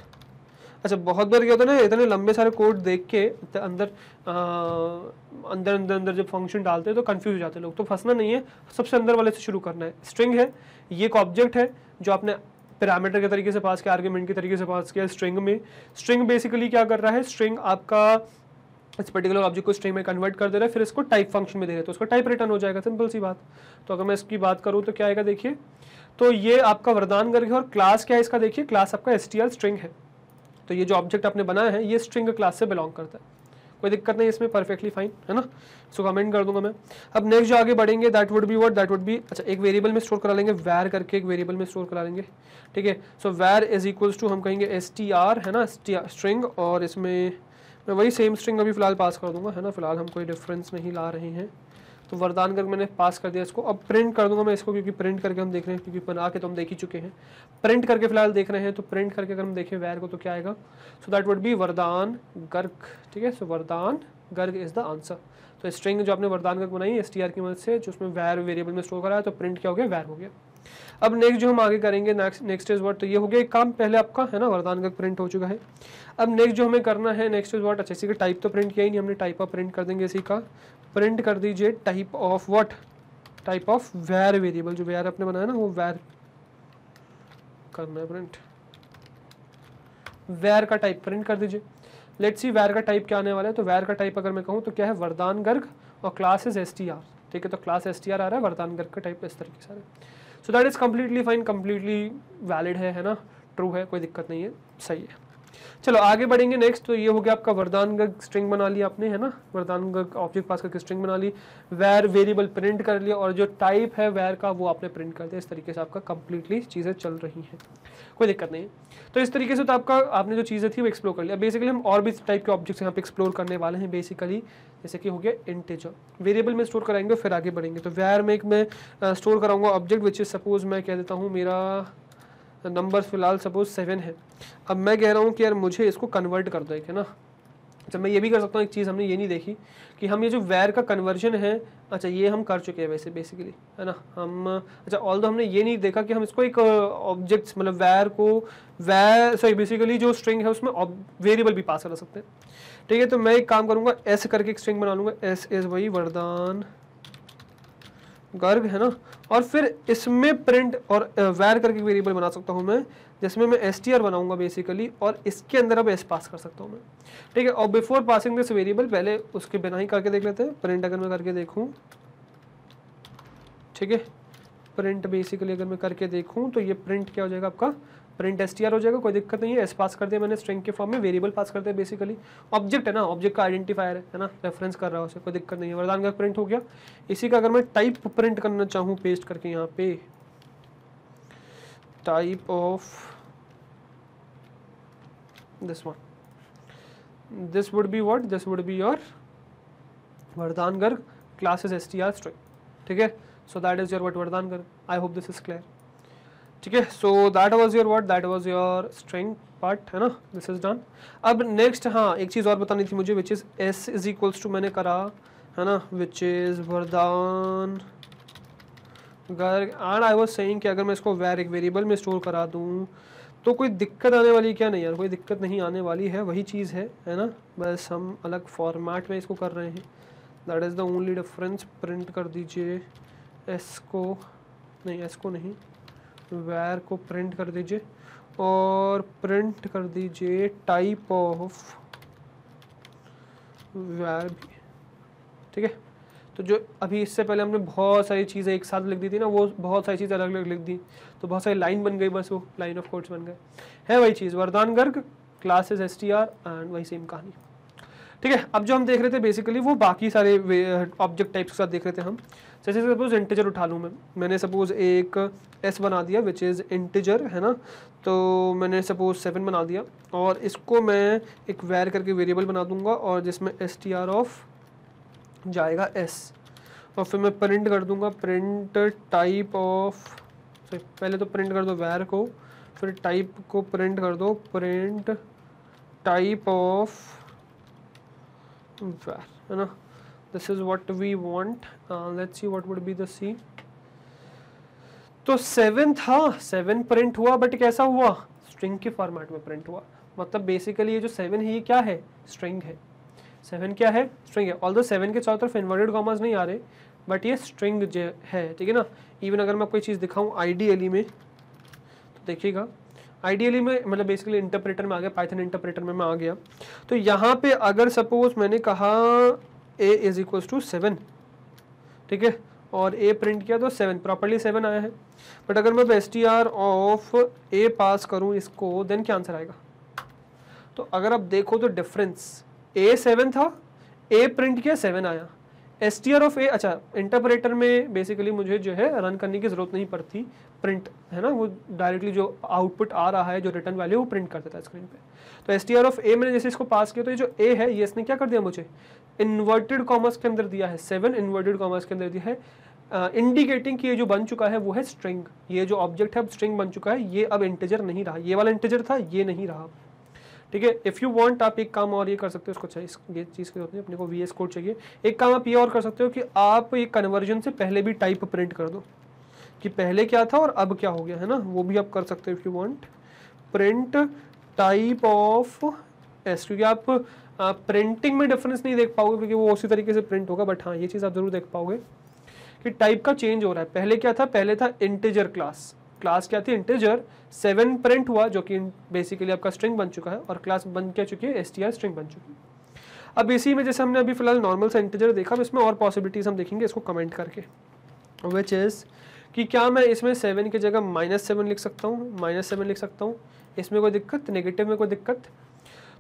अच्छा बहुत बार क्या होता है ना इतने लंबे सारे कोड देख के अंदर आ, अंदर अंदर अंदर जब फ़ंक्शन डालते हैं तो कंफ्यूज हो जाते हैं लोग। तो फंसना नहीं है सबसे अंदर वाले से शुरू करना है। स्ट्रिंग है ये एक ऑब्जेक्ट है, जो आपने पैरामीटर के तरीके से पास किया आर्ग्यूमेंट के तरीके से पास किया स्ट्रिंग में। स्ट्रिंग बेसिकली क्या कर रहा है? स्ट्रिंग आपका इस पर्टिकुलर ऑब्जेक्ट को स्ट्रिंग में कन्वर्ट कर दे रहा है, फिर इसको टाइप फ़ंक्शन में दे रहे तो उसका टाइप रिटर्न हो जाएगा सिंपल सी बात। तो अगर मैं इसकी बात करूँ तो क्या आएगा देखिए? तो ये आपका वरदान करके और क्लास क्या है इसका? देखिए क्लास आपका एसटीआर स्ट्रिंग है। तो ये जो ऑब्जेक्ट आपने बनाया है, ये स्ट्रिंग क्लास से बिलोंग करता है। कोई दिक्कत नहीं, इसमें परफेक्टली फाइन है ना? सो कमेंट कर दूँगा मैं। अब नेक्स्ट जो आगे बढ़ेंगे that would be what that would be अच्छा एक वेरिएबल में स्टोर करा लेंगे वैर करके एक वेरिएबल में स्टोर करा लेंगे, ठीक है? सो वैर इज़ इक्वल्स टू हम कहेंगे एस टी आर है ना? स्ट्रिंग और इसमें, मैं वही सेम स्ट्रिंग अभी फ़िलहाल पास कर दूँगा, है ना? फ़िलहाल हम कोई डिफरेंस नहीं ला रहे हैं। तो वरदान करके मैंने पास कर दिया इसको, अब प्रिंट कर दूँगा मैं इसको क्योंकि प्रिंट करके हम देख रहे हैं, क्योंकि बना के तो हम देख ही चुके हैं। प्रिंट करके फ़िलहाल देख रहे हैं तो प्रिंट करके अगर हम देखें वैर को तो क्या आएगा? सो दैट वुड बी वरदान गर्ग, ठीक है? So Vardaan Garg is the answer तो स्ट्रिंग जो आपने वरदान गर्ग बनाई एस टी की मदद से, जो उसमें वैर वेरिएबल में स्टोर कराया तो प्रिंट क्या हो गया? वैर हो गया। अब नेक्स्ट जो हम आगे करेंगे नेक्स्ट इज़ वर्ड तो ये हो गया एक काम पहले आपका, है ना? वरदान गर्ग प्रिंट हो चुका है। अब नेक्स्ट जो हमें करना है नेक्स्ट इज़ वर्ड अच्छा इसी का टाइप तो प्रिंट किया ही नहीं हमने टाइप ऑफ़ प्रिंट कर देंगे इसी का। प्रिंट कर दीजिए type of what type of var variable जो वैर आपने बनाया ना, वो वैर करना है प्रिंट वैर का टाइप प्रिंट कर दीजिए. लेट्स सी वैर का टाइप क्या आने वाला है? तो वैर का टाइप अगर मैं कहूँ तो क्या है? वरदान गर्ग और class is S T R ठीक है तो क्लास एस टी आर आ रहा है वरदान गर्ग का टाइप इस तरीके से so that is completely fine completely valid है ना? ट्रू है, कोई दिक्कत नहीं है, सही है. चलो, आगे बढ़ेंगे नेक्स्ट तो ये हो गया आपका वरदान गर्ग स्ट्रिंग बना लिया आपने, है ना? वरदान गर्ग ऑब्जेक्ट पास करके स्ट्रिंग बना ली वैर वेरिएबल प्रिंट कर लिया, और जो टाइप है वैर का, वो आपने प्रिंट कर दिया। इस तरीके से आपका कंप्लीटली चीज़ें चल रही हैं। कोई दिक्कत नहीं तो इस तरीके से तो आपका, आपने जो चीज़ें थी, वो एक्सप्लोर कर लिया। बेसिकली हम और भी टाइप के ऑब्जेक्ट्स यहाँ पे एक्सप्लोर करने वाले हैं बेसिकली जैसे कि हो गया इंटेजर वेरिएबल में स्टोर कराएँगे, फिर आगे बढ़ेंगे। तो वैर में एक मैं स्टोर कराऊँगा ऑब्जेक्ट विच इज़ सपोज़ मैं कह देता हूँ, मेरा नंबर फ़िलहाल सपोज़ सेवन है। अब मैं कह रहा हूँ कि यार मुझे इसको कन्वर्ट कर दो एक, है ना? अच्छा मैं ये भी कर सकता हूँ, एक चीज़ हमने ये नहीं देखी कि हम ये जो वैर का कन्वर्जन है अच्छा ये हम कर चुके हैं वैसे बेसिकली है ना? हम अच्छा ऑल हमने ये नहीं देखा कि हम इसको एक ऑब्जेक्ट्स मतलब वैर को वैर सॉरी बेसिकली जो स्ट्रिंग है उसमें वेरिएबल भी पास कर सकते हैं। ठीक है तो मैं एक काम करूँगा एस करके एक स्ट्रिंग बना लूँगा एस एस वही वरदान। गर्ग है ना? और फिर इसमें प्रिंट और वैर करके वेरिएबल बना सकता हूँ मैं, जिसमें मैं एस टी आर बनाऊँगा बेसिकली और इसके अंदर अब एस पास कर सकता हूँ मैं। ठीक है, और बिफोर पासिंग दिस वेरिएबल पहले उसके बिना ही करके देख लेते हैं। प्रिंट अगर मैं करके देखूँ, ठीक है? प्रिंट बेसिकली अगर मैं करके देखूँ तो ये प्रिंट क्या हो जाएगा आपका? प्रिंट एस हो जाएगा, कोई दिक्कत नहीं है। एस पास कर दिया मैंने स्ट्रिंग के फॉर्म में वेरिएबल पास कर दिया बेसिकली ऑब्जेक्ट है ना ऑब्जेक्ट का आइडेंटिफायर है ना? रेफरेंस कर रहा है उसे, कोई दिक्कत नहीं है। वरदान का प्रिंट हो गया। इसी का अगर मैं टाइप प्रिंट करना चाहूँ पेस्ट करके यहाँ पे। Type of would be what this would be your Vardaan Garg classes S T R string ठीक है? So that is your what Vardaan Garg I hope this is clear ठीक है? So that was your word that was your string part है ना? This is done अब next हाँ एक चीज़ और बतानी थी मुझे which is S is equals to मैंने करा, है ना? Which is Vardaan. Garg and I was saying कि अगर मैं इसको वैर एक वेरिएबल में स्टोर करा दूँ तो कोई दिक्कत आने वाली क्या नहीं यार? कोई दिक्कत नहीं आने वाली है, वही चीज़ है है ना? बस हम अलग फॉर्मेट में इसको कर रहे हैं। That is the only difference print कर दीजिए एस को। नहीं एस को नहीं। वैर को प्रिंट कर दीजिए और प्रिंट कर दीजिए टाइप ऑफ़ वैर भी ठीक है? तो जो अभी इससे पहले हमने बहुत सारी चीज़ें एक साथ लिख दी थी ना, वो बहुत सारी चीज़ें अलग अलग लिख दी। तो बहुत सारी लाइन बन गई, बस वो लाइन ऑफ़ कोड्स बन गए। है वही चीज़, Vardaan Garg classes S T R and वही सेम कहानी। ठीक है, अब जो हम देख रहे थे बेसिकली वो बाकी सारे ऑब्जेक्ट टाइप्स के साथ देख रहे थे हम। जैसे सपोज़ इंटीजर उठा लूँ मैं, मैंने सपोज़ एक एस बना दिया विच इज़ इंटीजर है ना? तो मैंने सपोज़ सेवन बना दिया, और इसको मैं एक वेर करके वेरिएबल बना दूँगा, और जिसमें एस टी आर ऑफ़ जाएगा एस और फिर मैं प्रिंट कर दूँगा प्रिंट टाइप ऑफ़ पहले तो प्रिंट कर दो वैर को, फिर टाइप को प्रिंट कर दो प्रिंट टाइप ऑफ़ वेर है ना this is what we want let's see what would be the see तो सेवन था सेवन प्रिंट हुआ बट कैसा हुआ? स्ट्रिंग के फॉर्मेट में प्रिंट हुआ। मतलब बेसिकली ये जो सेवन है, ये क्या है? स्ट्रिंग है। सेवन क्या है? स्ट्रिंग है। ऑल दो सेवन के चारों तरफ़ इन्वर्टेड कॉमर्स नहीं आ रहे बट ये स्ट्रिंग है, ठीक है ना? इवन अगर मैं कोई चीज़ दिखाऊँ आइडियली में तो देखिएगा। आइडियली में मतलब बेसिकली इंटरप्रेटर में आ गया पाइथन इंटरप्रेटर में मैं आ गया। तो यहाँ पे अगर सपोज़ मैंने कहा A is equal to seven ठीक है? और ए प्रिंट किया तो सेवन प्रॉपरली सेवन आया है। बट अगर मैं S T R of A pass करूँ इसको देन क्या आंसर आएगा? तो अगर आप देखो तो डिफरेंस ए सेवन था ए प्रिंट किया सेवन आया। S T R of A अच्छा इंटरप्रेटर में बेसिकली मुझे जो है रन करने की ज़रूरत नहीं पड़ती। प्रिंट है ना वो डायरेक्टली जो आउटपुट आ रहा है जो रिटर्न वैल्यू वो प्रिंट कर देता है स्क्रीन पे। तो S T R of A मैंने जैसे इसको पास किया तो ये जो ए है ये इसने क्या कर दिया मुझे? इन्वर्टेड कॉमर्स के अंदर दिया है सेवन इन्वर्टेड कॉमर्स के अंदर दिया है। इंडिकेटिंग uh, कि ये जो बन चुका है वो है स्ट्रिंग ये जो ऑब्जेक्ट है स्ट्रिंग बन चुका है ये अब इंटेजर नहीं रहा। ये वाला इंटेजर था ये नहीं रहा। ठीक है इफ़ यू वांट आप एक काम और ये कर सकते हो इसको चाहिए ये चीज़ की होती है अपने को वी एस कोड चाहिए। एक काम आप ये और कर सकते हो कि आप एक कन्वर्जन से पहले भी टाइप प्रिंट कर दो। कि पहले क्या था और अब क्या हो गया, है ना? वो भी आप कर सकते हो if you want print type of S क्योंकि आप प्रिंटिंग में डिफरेंस नहीं देख पाओगे, क्योंकि वो उसी तरीके से प्रिंट होगा बट हाँ ये चीज़ आप ज़रूर देख पाओगे कि टाइप का चेंज हो रहा है। पहले क्या था? पहले था इंटीजर क्लास क्लास क्या थी? इंटीजर सेवन प्रिंट हुआ, जो कि बेसिकली आपका स्ट्रिंग बन चुका है, और क्लास बन क्या चुकी है? एसटीआर स्ट्रिंग बन चुकी है। अब इसी में जैसे हमने अभी फ़िलहाल नॉर्मल सा इंटीजर देखा, अब इसमें और पॉसिबिलिटीज हम देखेंगे, इसको कमेंट करके विच इज़ कि क्या मैं इसमें सेवन की जगह माइनस सेवन लिख सकता हूँ? माइनस सेवन लिख सकता हूँ। इसमें कोई दिक्कत? नेगेटिव में कोई दिक्कत?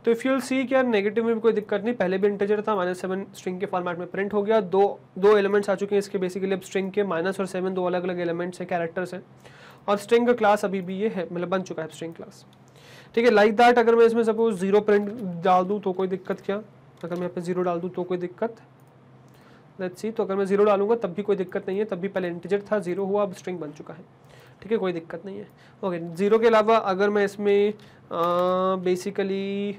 तो इफ़ यूल सी कि यार नेगेटिव में भी कोई दिक्कत नहीं। पहले भी इंटीजर था माइनस सेवन स्ट्रिंग के फॉर्मेट में प्रिंट हो गया। दो दो एलिमेंट्स आ चुके हैं इसके बेसिकली अब स्ट्रिंग के। माइनस और सेवन दो अलग अलग एलिमेंट्स हैं कैरेक्टर्स हैं। और स्ट्रिंग का क्लास अभी भी ये है मतलब बन चुका है स्ट्रिंग क्लास ठीक है लाइक दैट अगर मैं इसमें सपोज़ ज़ीरो प्रिंट डाल दूँ तो कोई दिक्कत क्या? अगर मैं यहाँ पे ज़ीरो डाल दूँ तो कोई दिक्कत? लेट्स सी तो अगर मैं ज़ीरो डालूँगा, तब भी कोई दिक्कत नहीं है। तब भी पहले इंटीजर था ज़ीरो हुआ, अब स्ट्रिंग बन चुका है। ठीक है, कोई दिक्कत नहीं है। ओके ज़ीरो के अलावा अगर मैं इसमें basically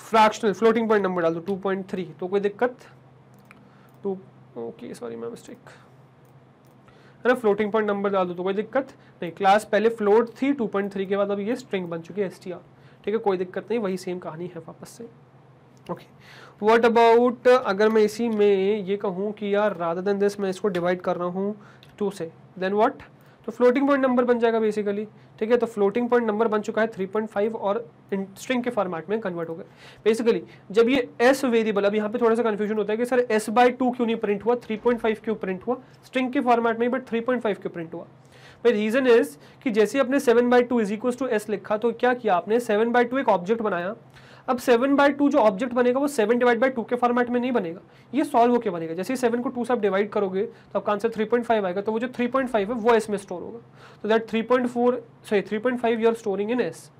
fractional floating point number डाल दूँ टू पॉइंट थ्री तो कोई दिक्कत? टू ओके सॉरी मैं मिस्टेक है ना फ्लोटिंग पॉइंट नंबर डाल दो तो कोई दिक्कत? नहीं क्लास पहले फ्लोट थी 2.3 के बाद अब ये स्ट्रिंग बन चुकी है एस ठीक है, कोई दिक्कत नहीं, वही सेम कहानी है वापस से। ओके व्हाट अबाउट अगर मैं इसी में ये कहूँ कि यार राधा देन दिस मैं इसको डिवाइड कर रहा हूँ टू से देन व्हाट तो फ्लोटिंग पॉइंट नंबर बन जाएगा बेसिकली ठीक है? तो फ्लोटिंग पॉइंट नंबर बन चुका है 3.5 और स्ट्रिंग के फॉर्मेट में कन्वर्ट हो गए बेसिकली जब ये एस वेरिएबल अब यहाँ पे थोड़ा सा कंफ्यूजन होता है कि सर एस बाई टू क्यों नहीं प्रिंट हुआ? 3.5 क्यों प्रिंट हुआ? स्ट्रिंग के फॉर्मेट में बट 3.5 क्यों प्रिंट हुआ? भाई रीजन इज़ कि जैसे आपने seven by two is equal to S लिखा तो क्या किया आपने? सेवन बाई टू एक ऑब्जेक्ट बनाया। अब सेवन बाई टू जो ऑब्जेक्ट बनेगा, वो सेवन डिवाइड बाई टू के फॉर्मेट में नहीं बनेगा। ये सॉल्व होकर बनेगा। जैसे सेवन को टू से आप डिवाइड करोगे तो आपका आंसर थ्री पॉइंट फाइव आएगा। तो वो जो थ्री पॉइंट फाइव है, वो एस में स्टोर होगा। तो that three point four sorry three point five you're storing in S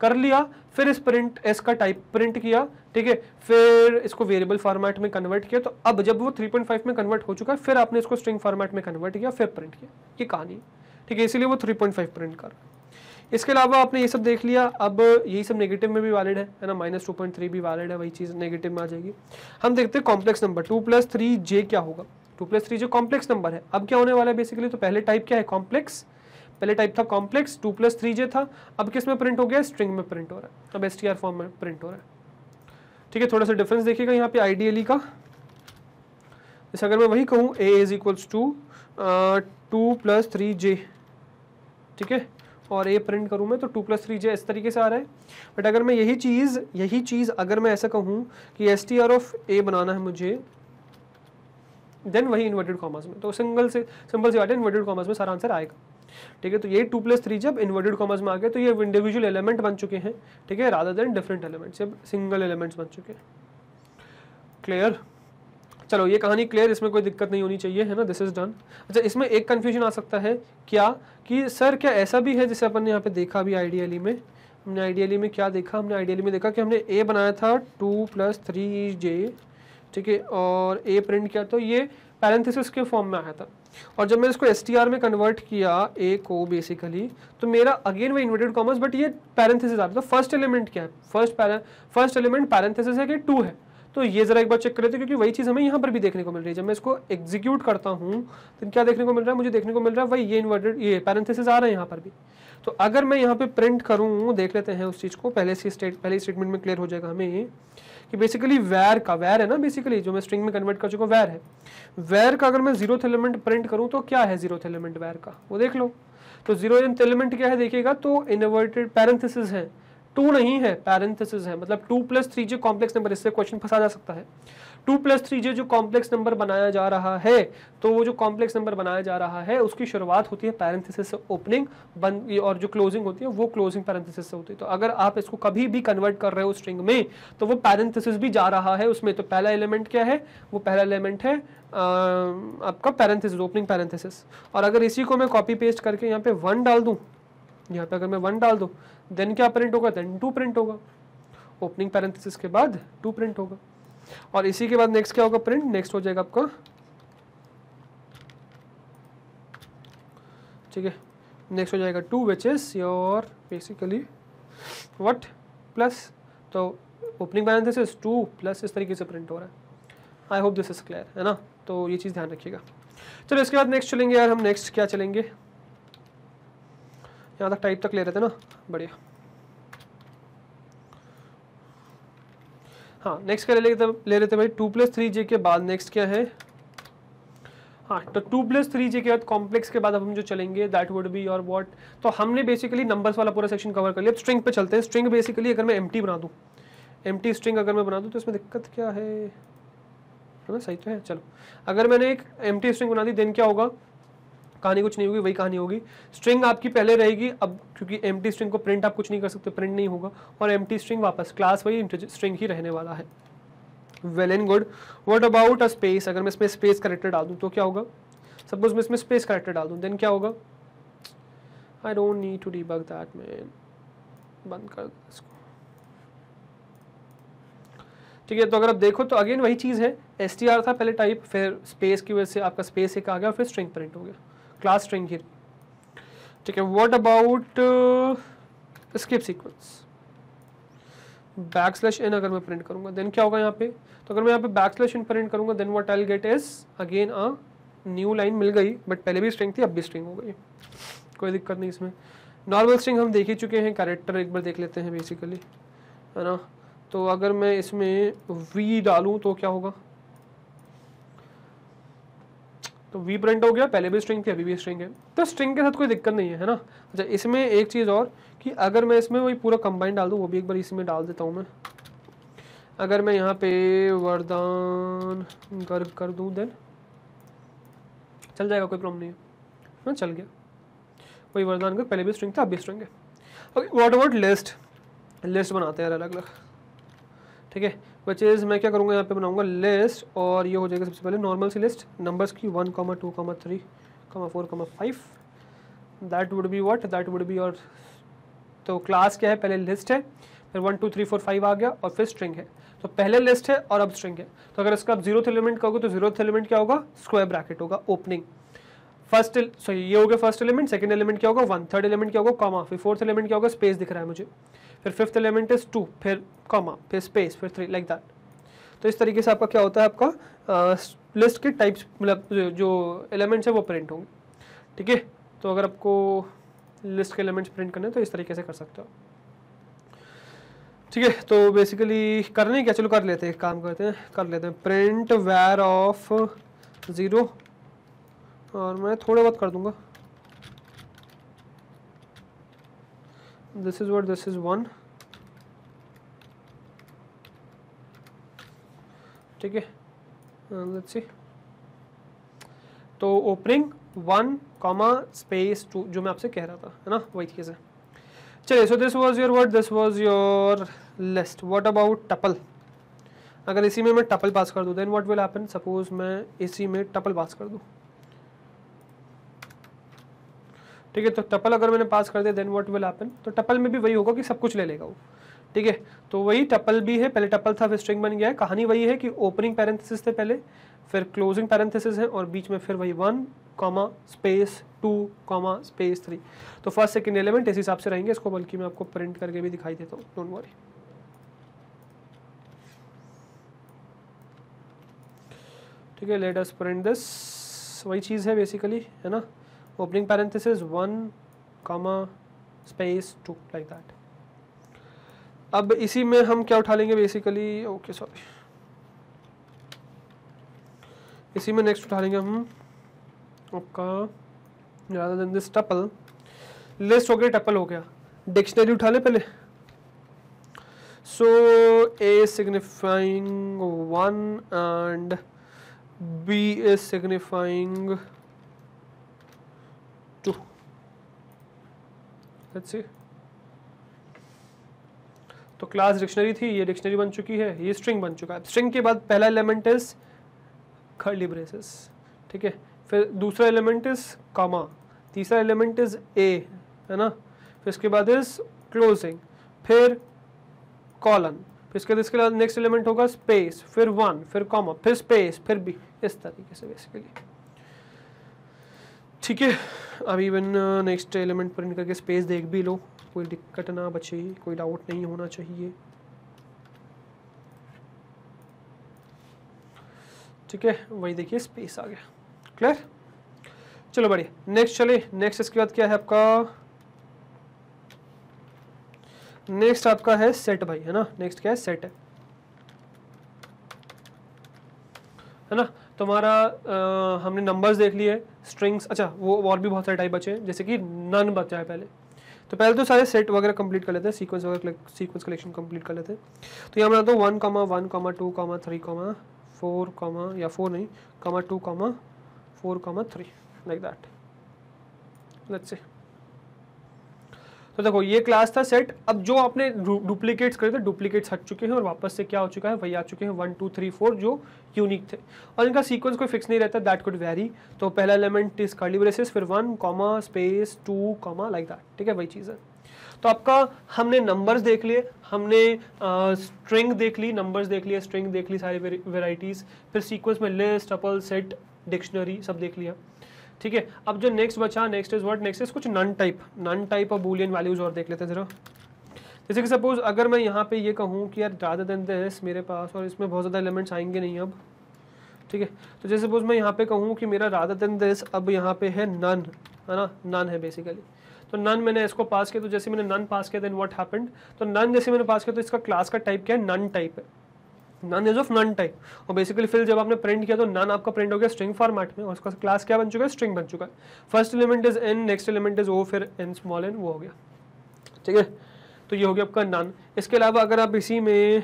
कर लिया, फिर इस प्रिंट एस का टाइप प्रिंट किया, ठीक है? फिर इसको वेरिएबल फॉर्मेट में कन्वर्ट किया। तो अब जब वो 3.5 में कन्वर्ट हो चुका है, फिर आपने इसको स्ट्रिंग फॉर्मेट में कन्वर्ट किया, फिर प्रिंट किया। ये कहानी ठीक है, इसीलिए वो 3.5 प्रिंट कर इसके अलावा आपने ये सब देख लिया। अब यही सब नेगेटिव में भी वैलिड है है ना? माइनस टू पॉइंट थ्री भी वैलिड है, वही चीज़ नेगेटिव में आ जाएगी। हम देखते हैं complex number two plus three J क्या होगा? टू प्लस थ्री जो कॉम्प्लेक्स नंबर है, अब क्या होने वाला है बेसिकली तो पहले टाइप क्या है? कॉम्प्लेक्स पहले टाइप था complex two plus three J था। अब किसमें प्रिंट हो गया? स्ट्रिंग में प्रिंट हो रहा है। अब एसटीआर फॉर्म में प्रिंट हो रहा है। ठीक है, थोड़ा सा डिफरेंस देखिएगा यहाँ पे आइडियली का। जैसे अगर मैं वही कहूँ A is equals to two plus three J ठीक है? और ए प्रिंट करूँ मैं तो टू प्लस थ्री जे इस तरीके से आ रहा है। बट अगर मैं यही चीज़ यही चीज़ अगर मैं ऐसा कहूँ कि S T R of A बनाना है मुझे देन वही इन्वर्टेड कॉमर्स में। तो सिंगल से सिंपल सी बात है इन्वर्टेड कॉमर्स में सारा आंसर आएगा। ठीक है तो ये टू प्लस थ्री जब इन्वर्टेड कॉमर्स में आ गए तो ये इंडिविजुअल एलिमेंट बन चुके हैं। ठीक है रादर देन डिफरेंट एलिमेंट्स जब सिंगल एलिमेंट्स बन चुके हैं। क्लियर चलो, ये कहानी क्लियर इसमें कोई दिक्कत नहीं होनी चाहिए, है ना? दिस इज़ डन अच्छा इसमें एक कन्फ्यूज़न आ सकता है, क्या? कि सर क्या ऐसा भी है जैसे अपन ने यहाँ पे देखा भी आइडियली में? हमने आइडियली में क्या देखा? हमने आइडियली में देखा कि हमने ए बनाया था टू प्लस थ्री जे ठीक है? और ए प्रिंट किया तो ये पैरेंथिस के फॉर्म में आया था। और जब मैं इसको एसटीआर में कन्वर्ट किया ए को बेसिकली तो मेरा अगेन वो इन्वर्टेड कॉमर्स बट ये पैरेंथिस आ रहा था। फ़र्स्ट एलिमेंट क्या है? फ़र्स्ट फ़र्स्ट एलिमेंट पैरेंथिस है कि टू है। तो ये जरा एक बार चेक कर लेते क्योंकि वही चीज़ हमें यहाँ पर भी देखने को मिल रही है। जब मैं इसको एग्जीक्यूट करता हूँ तो क्या देखने को मिल रहा है? मुझे देखने को मिल रहा है, वही ये इन्वर्टेड ये पैरेंथेसिस आ रहे हैं यहाँ पर भी। तो अगर मैं यहाँ पे प्रिंट करूँ, देख लेते हैं उस चीज़ को, पहले से स्टेट पहले स्टेटमेंट में क्लियर हो जाएगा हमें कि बेसिकली वैर का वैर है ना बेसिकली जो मैं स्ट्रिंग में कन्वर्ट कर चुका वैर है। वैर का अगर मैं ज़ीरो एलिमेंट प्रिंट करूँ तो क्या है ज़ीरो एलिमेंट वैर का? वो देख लो। तो ज़ीरो एलिमेंट क्या है, देखिएगा तो इन्वर्टेड पैरेंथेसिस है। टू नहीं है पैरेंथेसिस है। मतलब टू प्लस थ्री जो कॉम्प्लेक्स नंबर इससे क्वेश्चन फंसा जा सकता है। टू प्लस थ्री जे, जो कॉम्प्लेक्स नंबर बनाया जा रहा है तो वो जो कॉम्प्लेक्स नंबर बनाया जा रहा है, उसकी शुरुआत होती है पैरेंथेसिस से ओपनिंग बंद और जो क्लोजिंग होती है, वो क्लोजिंग पैरेंथेसिस से होती है। तो अगर आप इसको कभी भी कन्वर्ट कर रहे हो स्ट्रिंग में तो वो पैरेंथेसिस भी जा रहा है उसमें। तो पहला एलिमेंट क्या है? वो पहला एलिमेंट है आपका पैरेंथेसिस ओपनिंग पैरेंथेसिस और अगर इसी को मैं कॉपी पेस्ट करके यहाँ पे वन डाल दूँ यहाँ पे अगर मैं वन डाल दूँ देन क्या प्रिंट होगा? देन टू प्रिंट होगा। ओपनिंग पैरेंथेसिस के बाद टू प्रिंट होगा। और इसी के बाद नेक्स्ट क्या होगा प्रिंट नेक्स्ट हो जाएगा आपका। ठीक है। नेक्स्ट हो जाएगा two which is your basically what plus तो ओपनिंग पैरेंथेसिस टू प्लस इस तरीके से प्रिंट हो रहा है। I hope this is clear है ना? तो ये चीज़ ध्यान रखिएगा। चलो, इसके बाद नेक्स्ट चलेंगे यार हम। नेक्स्ट क्या चलेंगे? यहाँ तक टाइप तक ले रहे थे ना? बढ़िया। हाँ नेक्स्ट क्या ले लेते ले रहे थे भाई टू प्लस थ्री जे के बाद नेक्स्ट क्या है? हाँ तो टू प्लस थ्री जे के बाद कॉम्प्लेक्स के बाद अब हम जो चलेंगे दैट वुड बी और व्हाट तो हमने बेसिकली नंबर्स वाला पूरा सेक्शन कवर कर लिया। अब स्ट्रिंग पे चलते हैं। स्ट्रिंग बेसिकली अगर मैं एम बना दूँ एम स्ट्रिंग अगर मैं बना दूँ तो इसमें दिक्कत क्या है? ना? सही तो है, चलो। अगर मैंने एक एम स्ट्रिंग बना दी देन क्या होगा? कहानी कुछ नहीं होगी, वही कहानी होगी। स्ट्रिंग आपकी पहले रहेगी, अब क्योंकि एम स्ट्रिंग को प्रिंट आप कुछ नहीं कर सकते प्रिंट नहीं होगा। और एम स्ट्रिंग वापस क्लास वही स्ट्रिंग ही रहने वाला है। Well and good what about a space अगर मैं इसमें स्पेस करेक्टर डाल दूँ तो क्या होगा? सपोज़ मैं इसमें स्पेस करेक्टर डाल दूँ देन क्या होगा? I don't need to debug that man बंद कर इसको। ठीक है तो अगर आप देखो तो अगेन वही चीज़ है। एस था पहले टाइप फिर स्पेस की वजह से आपका स्पेस एक आ गया फिर स्ट्रिंग प्रिंट हो गया। क्लास स्ट्रिंग ही ठीक है what about escape sequence back slash n अगर मैं प्रिंट करूँगा देन क्या होगा यहाँ पे? तो अगर मैं यहाँ पे बैक स्लैश एन प्रिंट करूँगा then what I get is again a new line मिल गई बट पहले भी स्ट्रिंग थी, अब भी स्ट्रिंग हो गई। कोई दिक्कत नहीं इसमें। नॉर्मल स्ट्रिंग हम देख ही चुके हैं कैरेक्टर एक बार देख लेते हैं बेसिकली है ना? तो अगर मैं इसमें वी डालूँ तो क्या होगा? तो वी प्रिंट हो गया, पहले भी स्ट्रिंग थी, अभी भी स्ट्रिंग है। तो स्ट्रिंग के साथ कोई दिक्कत नहीं है है ना? अच्छा इसमें एक चीज़ और कि अगर मैं इसमें वही पूरा कंबाइन डाल दूँ, वो भी एक बार इसमें डाल देता हूँ मैं। अगर मैं यहाँ पे वरदान गर्ग कर दूँ देन चल जाएगा, कोई प्रॉब्लम नहीं है। हाँ चल गया। वही वरदान गर्ग पहले भी स्ट्रिंग था, अब भी स्ट्रिंग है। Okay what about list list बनाते हैं अलग अलग ठीक है? विच इज़ मैं क्या करूँगा? यहाँ पे बनाऊँगा लिस्ट और ये हो जाएगा सबसे पहले नॉर्मल सी लिस्ट नंबर्स की one comma two comma three comma four comma five that would be what that would be और तो क्लास क्या है? पहले लिस्ट है, फिर one two three four five आ गया और फिर स्ट्रिंग है। तो पहले लिस्ट है और अब स्ट्रिंग है। तो अगर इसका आप ज़ीरो एलिमेंट कहोगे तो ज़ीरो एलिमेंट क्या होगा? स्क्वायर ब्रैकेट होगा ओपनिंग फ़र्स्ट सॉरी ये हो गया फ़र्स्ट एलिमेंट सेकंड एलिमेंट क्या होगा? वन थर्ड एलिमेंट क्या होगा? कॉमा फिर फोर्थ एलिमेंट क्या होगा? स्पेस दिख रहा है मुझे। फिर फिफ्थ एलिमेंट इज़ टू फिर कॉमा फिर स्पेस फिर थ्री लाइक दैट तो इस तरीके से आपका क्या होता है आपका लिस्ट के टाइप्स मतलब जो एलिमेंट्स है वो प्रिंट होंगे। ठीक है? तो अगर आपको लिस्ट के एलिमेंट्स प्रिंट करने तो इस तरीके से कर सकते हो। ठीक है? तो बेसिकली करने क्या? चलो कर लेते हैं काम करते हैं, कर लेते हैं। प्रिंट वैर ऑफ़ ज़ीरो और मैं थोड़ा बहुत कर दूँगा। This is what this is one ठीक है? लेट्स सी तो opening one comma space two जो मैं आपसे कह रहा था, है ना? वही चीज़ है। चलिए so this was your word this was your list what about tuple अगर इसी में मैं टपल पास कर दूँ then what will happen suppose मैं इसी में टपल पास कर दूँ। ठीक है तो टपल अगर मैंने पास कर दिया देन व्हाट विल हैपन तो टपल में भी वही होगा कि सब कुछ ले लेगा वो। ठीक है तो वही टपल भी है, पहले टपल था, फिर स्ट्रिंग बन गया है। कहानी वही है कि ओपनिंग पैरेंथेसिस थे पहले, फिर क्लोजिंग पैरेंथेसिस है, और बीच में फिर वही one comma space two comma space three तो फ़र्स्ट सेकेंड एलिमेंट इस हिसाब से रहेंगे, इसको बल्कि मैं आपको प्रिंट करके भी दिखाई देता हूँ डोंट वरी ठीक है लेट अस प्रिंट दिस वही चीज़ है बेसिकली है ना? Opening parenthesis one comma space two like that अब इसी में हम क्या उठा लेंगे बेसिकली ओके सॉरी इसी में नेक्स्ट उठा लेंगे हम आपका ज़्यादा देन दिस टपल लिस्ट हो गया टपल हो गया. डिक्शनरी उठा ले पहले so A signifying one and B is signifying two let's see तो क्लास डिक्शनरी थी, ये डिक्शनरी बन चुकी है, ये स्ट्रिंग बन चुका है। स्ट्रिंग के बाद पहला एलिमेंट इज़ खर्ली ब्रेसेस ठीक है? फिर दूसरा एलिमेंट इज़ कामा तीसरा एलिमेंट इज़ ए है ना? फिर इसके बाद इज़ क्लोजिंग फिर कॉलन फिर इसके बाद इसके बाद नेक्स्ट एलिमेंट होगा स्पेस फिर वन फिर कॉमा फिर स्पेस फिर बी इस तरीके से बेसिकली ठीक है, अब इवन नेक्स्ट एलिमेंट प्रिंट करके स्पेस देख भी लो। कोई दिक्कत ना बचे, कोई डाउट नहीं होना चाहिए। ठीक है, वही देखिए स्पेस आ गया। क्लियर चलो बढ़िया। नेक्स्ट चले। नेक्स्ट इसके बाद क्या है आपका? नेक्स्ट आपका है सेट भाई, है ना? नेक्स्ट क्या है? सेट है। है ना? तुम्हारा तो हमने नंबर्स देख लिए स्ट्रिंग्स अच्छा वो, और भी बहुत सारे टाइप बचे हैं, जैसे कि नन बचा है पहले। तो पहले तो सारे सेट वगैरह कंप्लीट कर लेते हैं सीक्वेंस वगैरह सीक्वेंस कलेक्शन कंप्लीट कर लेते हैं। तो यहाँ बनाता हूँ one comma one comma two comma three comma four comma या फोर नहीं comma two comma four comma three like that let's see तो देखो, ये क्लास था सेट अब जो आपने डुप्लीकेट्स करे थे डुप्लीकेट्स हट चुके हैं और वापस से क्या हो चुका है? वही आ चुके हैं वन टू थ्री फोर जो यूनिक थे। और इनका सीक्वेंस कोई फिक्स नहीं रहता दैट कुड वेरी तो पहला एलिमेंट इज़ कर्ली ब्रेसेस फिर one comma space two comma like that ठीक है, वही चीज़ है। तो आपका हमने नंबर्स देख लिए, हमने स्ट्रिंग देख ली नंबर्स देख लिए स्ट्रिंग देख ली, सारी वेराइटीज़ फिर सीक्वेंस में लिस्ट अपल सेट डिक्शनरी सब देख लिया। ठीक है? अब जो नेक्स्ट बचा next is what next is कुछ none type none type of boolean values और देख लेते हैं जरा। जैसे कि सपोज़ अगर मैं यहाँ पे ये कहूँ कि यार ज़्यादा दिन दिस मेरे पास और इसमें बहुत ज़्यादा एलिमेंट्स आएँगे नहीं अब, ठीक है? तो जैसे सपोज़ मैं यहाँ पे कहूँ कि मेरा राधा दिन दिस अब यहाँ पे है नन है ना? नन है बेसिकली तो नन मैंने इसको पास किया तो जैसे मैंने नन पास किया देन व्हाट हैपेंड तो नन जैसे मैंने पास किया तो इसका क्लास का टाइप क्या है? नन टाइप है। None is of none type और बेसिकली फिर जब आपने प्रिंट किया तो नन आपका प्रिंट हो गया स्ट्रिंग फॉर्मेट में और उसका क्लास क्या बन चुका है? स्ट्रिंग बन चुका है। First element is N next element is O फिर एन स्मॉल एन वो हो गया। ठीक है? तो ये हो गया आपका नन इसके अलावा अगर आप इसी में,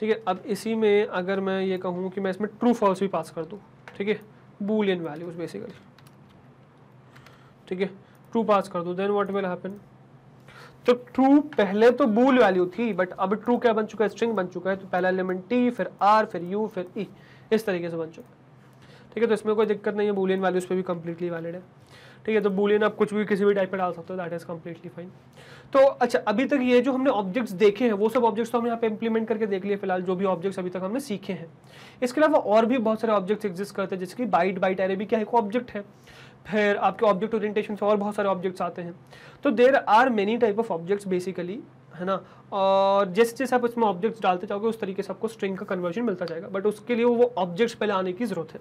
ठीक है, अब इसी में अगर मैं ये कहूँ कि मैं इसमें ट्रू फॉल्स भी पास कर दूँ, ठीक है? बूलियन वैल्यूज़ बेसिकली ठीक है? ट्रू पास कर दूँ देन व्हाट विल हैपन तो ट्रू पहले तो बूल वैल्यू थी बट अब ट्रू क्या बन चुका है? स्ट्रिंग बन चुका है तो पहला एलिमेंट टी फिर आर फिर यू फिर ई e, इस तरीके से बन चुका है। ठीक है तो इसमें कोई दिक्कत नहीं है बूलियन वैल्यूज़ पे भी कंप्लीटली वैलिड है। ठीक है तो बूलियन आप कुछ भी किसी भी टाइप पे डाल सकते हो दैट इज़ कम्प्लीटली फाइन तो अच्छा अभी तक ये जो हमने ऑब्जेक्ट्स देखे हैं वो सब ऑब्जेक्ट्स तो हम यहाँ पे इंप्लीमेंट करके देख लिए फ़िलहाल जो भी ऑब्जेक्ट्स अभी तक हमने सीखे हैं। इसके अलावा और भी बहुत सारे ऑब्जेक्ट्स एग्जिस्ट करते हैं जैसे कि बाइट बाइट एरे भी क्या एक ऑब्जेक्ट है। फिर आपके ऑब्जेक्ट ओरिएंटेशन से और बहुत सारे ऑब्जेक्ट्स आते हैं। तो there are many type of objects basically है ना? और जैसे जैसे आप उसमें ऑब्जेक्ट्स डालते जाओगे, उस तरीके से आपको स्ट्रिंग का कन्वर्जन मिलता जाएगा। बट उसके लिए वो ऑब्जेक्ट्स पहले आने की ज़रूरत है।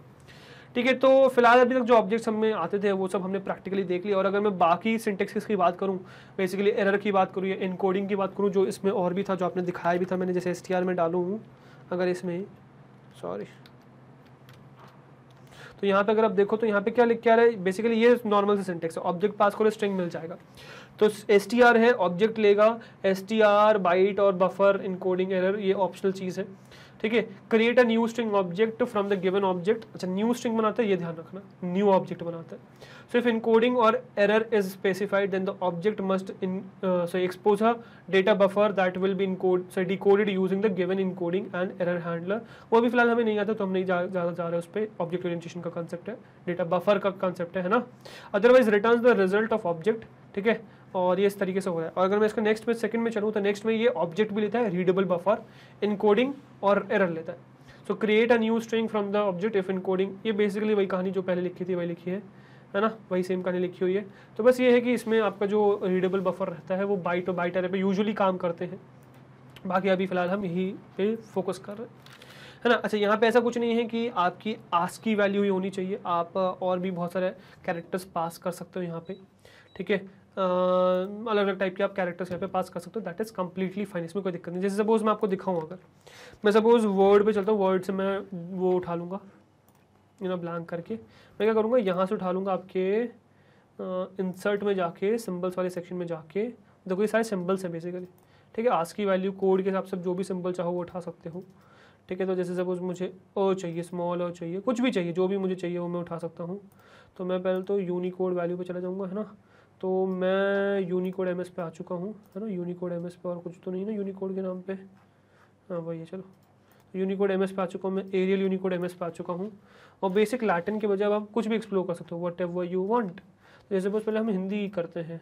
ठीक है तो फ़िलहाल अभी तक जो ऑब्जेक्ट्स हमें आते थे, वो सब हमने प्रैक्टिकली देख लिया और अगर मैं बाकी सिंटेक्सिस की बात करूँ बेसिकली एरर की बात करूँ या इनकोडिंग की बात करूँ, जो इसमें और भी था, जो आपने दिखाया भी था मैंने, जैसे एसटीआर में डालूँ, अगर इसमें सॉरी तो यहाँ पे अगर आप देखो तो यहाँ पे क्या लिख क्या है? बेसिकली ये नॉर्मल से सिंटेक्स है। ऑब्जेक्ट पास करो स्ट्रिंग मिल जाएगा। तो एसटीआर है ऑब्जेक्ट लेगा। एस टी बाइट और बफर इनकोडिंग एरर ये ऑप्शनल चीज़ है। ठीक है? Create a new string object from the given object अच्छा न्यू स्ट्रिंग बनाता है ये ध्यान रखना। न्यू ऑब्जेक्ट बनाता है। So if or error is specified then the object must in uh, so expose a data buffer that will be encode so decoded using the given encoding and error handler. वो अभी फ़िलहाल हमें नहीं आता तो हम नहीं ज़्यादा जा रहे उस पर ऑब्जेक्ट ओरिएंटेशन का कंसेप्ट है। डेटा बफर का कॉन्सेप्ट है ना? Otherwise return the result of object ठीक है? और ये इस तरीके से हो रहा है। और अगर मैं इसका नेक्स्ट में सेकंड में चलूँ तो नेक्स्ट में ये ऑब्जेक्ट भी लेता है रीडेबल बफर इनकोडिंग और एरर लेता है। So create a new string from the object if encoding ये बेसिकली वही कहानी जो पहले लिखी थी, वही लिखी है है ना? वही सेम कहानी लिखी हुई है। तो बस ये है कि इसमें आपका जो रीडेबल बफर रहता है, वो बाइट और बाइट एरर पे यूजुअली काम करते हैं। बाकी अभी फ़िलहाल हम यही पे फोकस कर रहे हैं। है ना? अच्छा यहाँ पे ऐसा कुछ नहीं है कि आपकी आस की वैल्यू ही होनी चाहिए। आप और भी बहुत सारे कैरेक्टर्स पास कर सकते हो यहाँ पे। ठीक है? अलग अलग टाइप के आप कैरेक्टर्स यहाँ पे पास कर सकते हो. दैट इज़ कम्प्लीटली फाइन इसमें कोई दिक्कत नहीं. जैसे सपोज़ मैं आपको दिखाऊँ अगर. मैं सपोज़ वर्ड पे चलता हूँ वर्ड से मैं वो उठा लूँगा. यू नो ब्लैंक करके. मैं क्या करूँगा? यहाँ से उठा लूँगा आपके इंसर्ट में जाके सिम्बल्स वाले सेक्शन में जाके. देखो, ये सारे सिम्बल्स हैं बेसिकली ठीक है? आज की वैल्यू कोड के हिसाब से जो भी सिंबल चाहो वो उठा सकते हो. ठीक है? तो जैसे सपोज़ मुझे ओ चाहिए स्मॉल ओ चाहिए, कुछ भी चाहिए, जो भी मुझे चाहिए वो मैं उठा सकता हूँ. तो मैं पहले तो यूनिकोड वैल्यू पर चला जाऊँगा, है ना? तो मैं यूनिकोड एम एस पे आ चुका हूँ, है ना? यूनिकोड एम पे और कुछ तो नहीं ना यूनिकोड के नाम पे? हाँ वही है, चलो। यूनिकोड एम एस पे आ चुका हूँ मैं एरियल यूनिकोड एम पे आ चुका हूँ। और बेसिक लैटिन के बजाय आप कुछ भी एक्सप्लोर कर सकते हो वट एवर यू वॉन्ट जैसे बस पहले हम हिंदी करते हैं,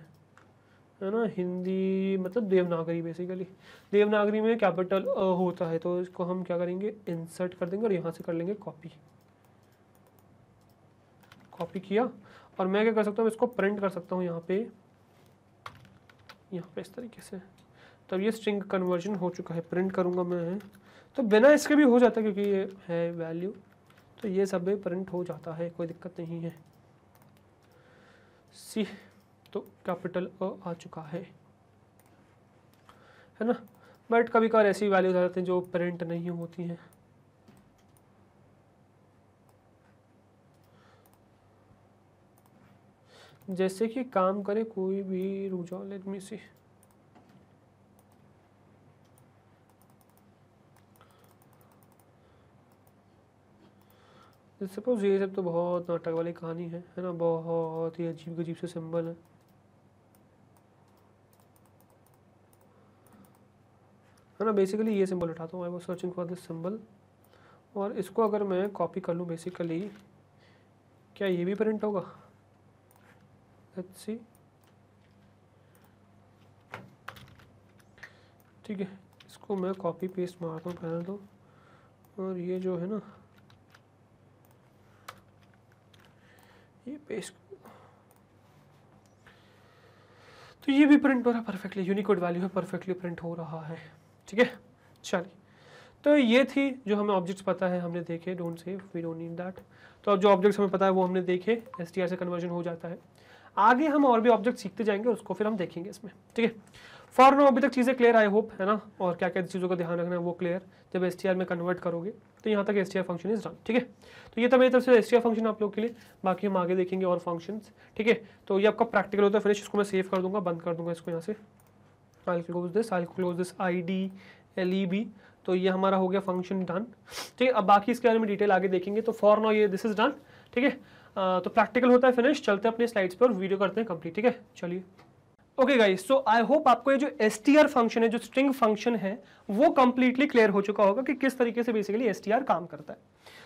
है ना? हिंदी मतलब देवनागरी बेसिकली देवनागरी में कैपिटल अ होता है तो इसको हम क्या करेंगे? इंसर्ट कर देंगे और यहाँ से कर लेंगे कॉपी कॉपी किया? और मैं क्या कर सकता हूँ इसको प्रिंट कर सकता हूँ यहाँ पे। यहाँ पे इस तरीके से। तब ये स्ट्रिंग कन्वर्जन हो चुका है प्रिंट करूँगा मैं। तो बिना इसके भी हो जाता है क्योंकि ये है वैल्यू तो ये सब भी प्रिंट हो जाता है, कोई दिक्कत नहीं है। सी तो कैपिटल अ आ चुका है। है ना? बट कभी कभार ऐसी वैल्यूज़ आ जाती हैं जो प्रिंट नहीं होती हैं। जैसे कि काम करे कोई भी रुक जाओ लेट मी सी सपोज़ ये सब तो बहुत नाटक वाली कहानी है है ना? बहुत ही अजीब अजीब से सिंबल है। है ना? बेसिकली ये सिंबल उठाता हूँ आई वो सर्चिंग फॉर दिस सिंबल और इसको अगर मैं कॉपी कर लूँ बेसिकली क्या ये भी प्रिंट होगा? लेट्स सी ठीक है, इसको मैं कॉपी पेस्ट मारता हूँ पहले तो। और ये जो है ना, ये पेस्ट तो ये भी प्रिंट हो रहा है परफेक्टली यूनिकोड वैल्यू है परफेक्टली प्रिंट हो रहा है। ठीक है? चलिए। तो ये थी जो हमें ऑब्जेक्ट्स पता है, हमने देखे don't say we don't need that तो अब जो ऑब्जेक्ट्स हमें पता है, वो हमने देखे एसटीआर से कन्वर्जन हो जाता है। आगे हम और भी ऑब्जेक्ट सीखते जाएँगे, उसको फिर हम देखेंगे इसमें। ठीक है? फॉर नो अभी तक चीज़ें क्लियर आई होप है ना? और क्या क्या चीज़ों का ध्यान रखना है, वो क्लियर जब एसटीआर में कन्वर्ट करोगे तो यहाँ तक एसटीआर फ़ंक्शन इज़ डन ठीक है? तो ये तो मेरी तरफ़ से एसटीआर फ़ंक्शन आप लोग के लिए। बाकी हम आगे देखेंगे और फ़ंक्शन ठीक है? तो ये आपका प्रैक्टिकल होता है फिनिश इसको मैं सेव कर दूँगा, बंद कर दूँगा इसको यहाँ से। I close this I close this I D L E B तो ये हमारा हो गया फ़ंक्शन डन ठीक है? अब बाकी इसके बारे में डिटेल आगे देखेंगे तो फॉर नो ये दिस इज़ डन ठीक है? तो प्रैक्टिकल होता है फिनिश चलते हैं अपने स्लाइड्स पर वीडियो करते हैं कंप्लीट ठीक है? चलिए। Okay guys so I hope आपको ये जो एस फ़ंक्शन है, जो स्ट्रिंग फ़ंक्शन है, वो कंप्लीटली क्लियर हो चुका होगा कि किस तरीके से बेसिकली एसटीआर काम करता है।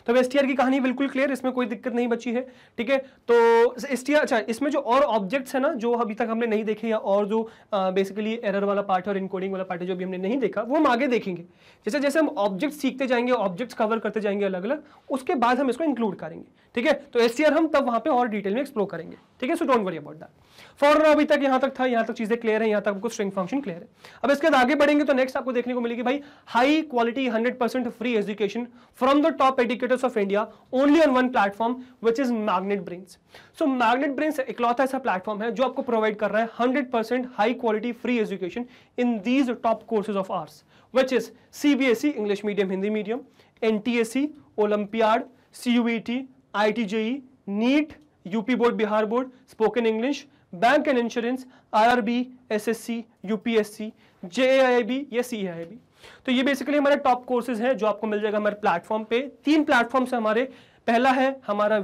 तो एस की कहानी बिल्कुल क्लियर इसमें कोई दिक्कत नहीं बची है, ठीक है? तो एसटीआर अच्छा इसमें जो और ऑब्जेक्ट्स है ना, जो अभी तक हमने नहीं देखे या और जो बेसिकली एरर वाला पार्ट है और इनकोडिंग वाला पार्ट है जो भी हमने नहीं देखा, वो हम आगे देखेंगे। जैसे जैसे हम ऑब्जेक्ट सीखते जाएँगे ऑब्जेक्ट्स कवर करते जाएँगे अलग अलग उसके बाद हम इसको इंक्लूड करेंगे, ठीक है? तो एस हम तब वहाँ पर और डिटेल में एक्सप्लोर करेंगे। ठीक है? So don't worry about that for अभी तक यहाँ तक था, यहाँ तक चीज़ें क्लियर है, यहाँ तक आपको स्ट्रिंग फ़ंक्शन क्लियर है। अब इसके बाद आगे बढ़ेंगे तो नेक्स्ट आपको देखने को मिलेगी भाई high quality 100% free education from the top educator educators of India only on one platform which is Magnet Brains so Magnet Brains इकलौता ऐसा प्लेटफॉर्म है जो आपको प्रोवाइड कर रहा है hundred high quality free education in these top courses of ours which is CBSE English medium Hindi medium NTSC olympiad CU T I CUET IIT JEE NEET UP board Bihar board spoken English bank and insurance RRB SSC UPSC JAIIB या CAIIB तो ये basically हमारे top courses हैं जो आपको मिल जाएगा हमारे प्लेटफॉर्म पे। तीन प्लेटफॉर्म से हमारे। पहला है हमारा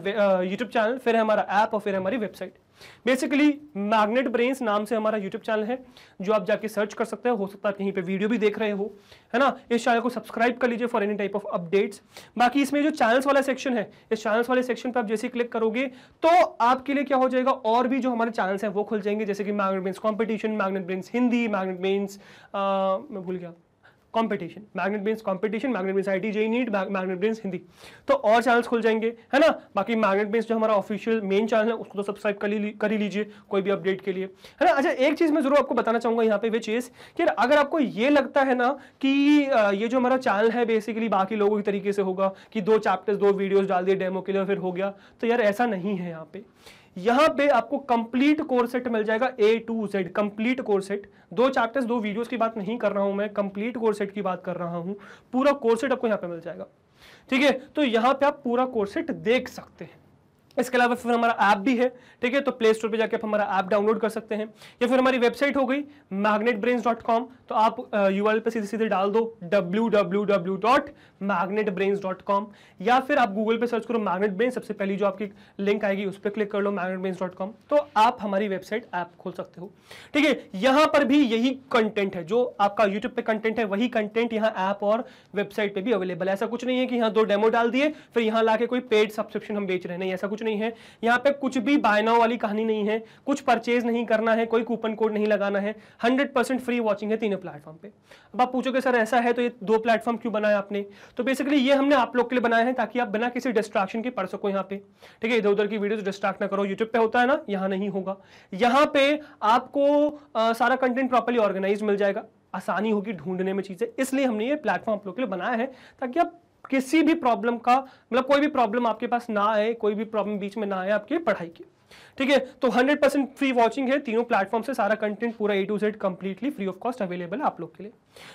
यूट्यूब चैनल फिर हमारा ऐप और फिर हमारी वेबसाइट बेसिकली मैग्नेट ब्रेन्स नाम से हमारा यूट्यूब चैनल है, जो आप जाके सर्च कर सकते हैं। हो सकता है कहीं पे वीडियो भी देख रहे हो, है ना? इस चैनल को सब्सक्राइब कर लीजिए for any type of updates बाकी इसमें जो चैनल्स वाला सेक्शन है, इस चैनल्स वाले सेक्शन पर आप जैसे क्लिक करोगे तो आपके लिए क्या हो जाएगा, और भी जो हमारे चैनल्स हैं, वो खुल जाएँगे। जैसे कि Magnet Brains competition Magnet Brains Hindi Magnet Brains मैं भूल गया। Competition Magnet Brains competition Magnet Brains IIT JEE NEET Magnet Brains Hindi तो और चैनल्स खुल जाएँगे, है ना? बाकी मैग्नेट ब्रेन्स जो हमारा ऑफिशियल मेन चैनल है, उसको तो सब्सक्राइब कर ही लीजिए, कोई भी अपडेट के लिए। है ना? अच्छा एक चीज़ मैं ज़रूर आपको बताना चाहूँगा यहाँ पे वे चीज़ कि अगर आपको ये लगता है ना कि ये जो हमारा चैनल है बेसिकली बाकी लोगों की तरीके से होगा कि दो चैप्टर्स दो वीडियोज़ डाल दिए डेमो के लिए फिर हो गया तो यार ऐसा नहीं है यहाँ पे। यहाँ पे आपको कंप्लीट कोर्स सेट मिल जाएगा A to Z complete course set दो चैप्टर्स दो वीडियोस की बात नहीं कर रहा हूँ मैं कंप्लीट कोर्स सेट की बात कर रहा हूँ। पूरा कोर्स सेट आपको यहाँ पे मिल जाएगा। ठीक है? तो यहाँ पे आप पूरा कोर्स सेट देख सकते हैं। इसके अलावा फिर हमारा ऐप भी है, ठीक है? तो प्ले स्टोर पे जाके आप हमारा ऐप डाउनलोड कर सकते हैं। या फिर हमारी वेबसाइट हो गई मैग्नेट तो आप यू पे सीधे सीधे डाल दो डब्ल्यू या फिर आप गूगल पे सर्च करो मैग्नेट ब्रेन सबसे पहली जो आपकी लिंक आएगी उस पर क्लिक कर लो मैग्नेट तो आप हमारी वेबसाइट ऐप खोल सकते हो। ठीक है, यहाँ पर भी यही कंटेंट है, जो आपका यूट्यूब पे कंटेंट है, वही कंटेंट यहाँ ऐप और वेबसाइट पे भी अवेलेबल है। ऐसा कुछ नहीं है कि यहाँ दो डेमो डाल दिए, फिर यहाँ लाके कोई पेड सब्सक्रिप्शन हम बेच रहे हैं ऐसा कुछ नहीं है। यहाँ पे कुछ भी बायनाव वाली कहानी नहीं है। कुछ परचेज नहीं करना है कोई कूपन कोड नहीं लगाना है। हंड्रेड परसेंट फ्री वॉचिंग है तीनों प्लेटफॉर्म पे। अब आप पूछोगे सर ऐसा है तो ये दो प्लेटफॉर्म क्यों बनाया आपने? तो बेसिकली ये हमने आप लोग के लिए बनाया है ताकि आप बिना किसी डिस्ट्रैक्शन के पढ़ सको यहाँ पे। ठीक है इधर उधर की वीडियो डिस्ट्रैक्ट ना करो। यूट्यूब पे होता है ना यहाँ नहीं होगा। यहाँ पे आपको आ, सारा कंटेंट प्रॉपरली ऑर्गेनाइज मिल जाएगा। आसानी होगी ढूँढने में चीज़ें। इसलिए हमने ये प्लेटफॉर्म आप लोग के लिए बनाया है ताकि आप किसी भी प्रॉब्लम का मतलब कोई भी प्रॉब्लम आपके पास ना आए, कोई भी प्रॉब्लम बीच में ना आए आपकी पढ़ाई की। ठीक है? तो 100 परसेंट फ्री वॉचिंग है तीनों प्लेटफॉर्म से सारा कंटेंट पूरा A to Z completely free of cost available है आप लोग के लिए।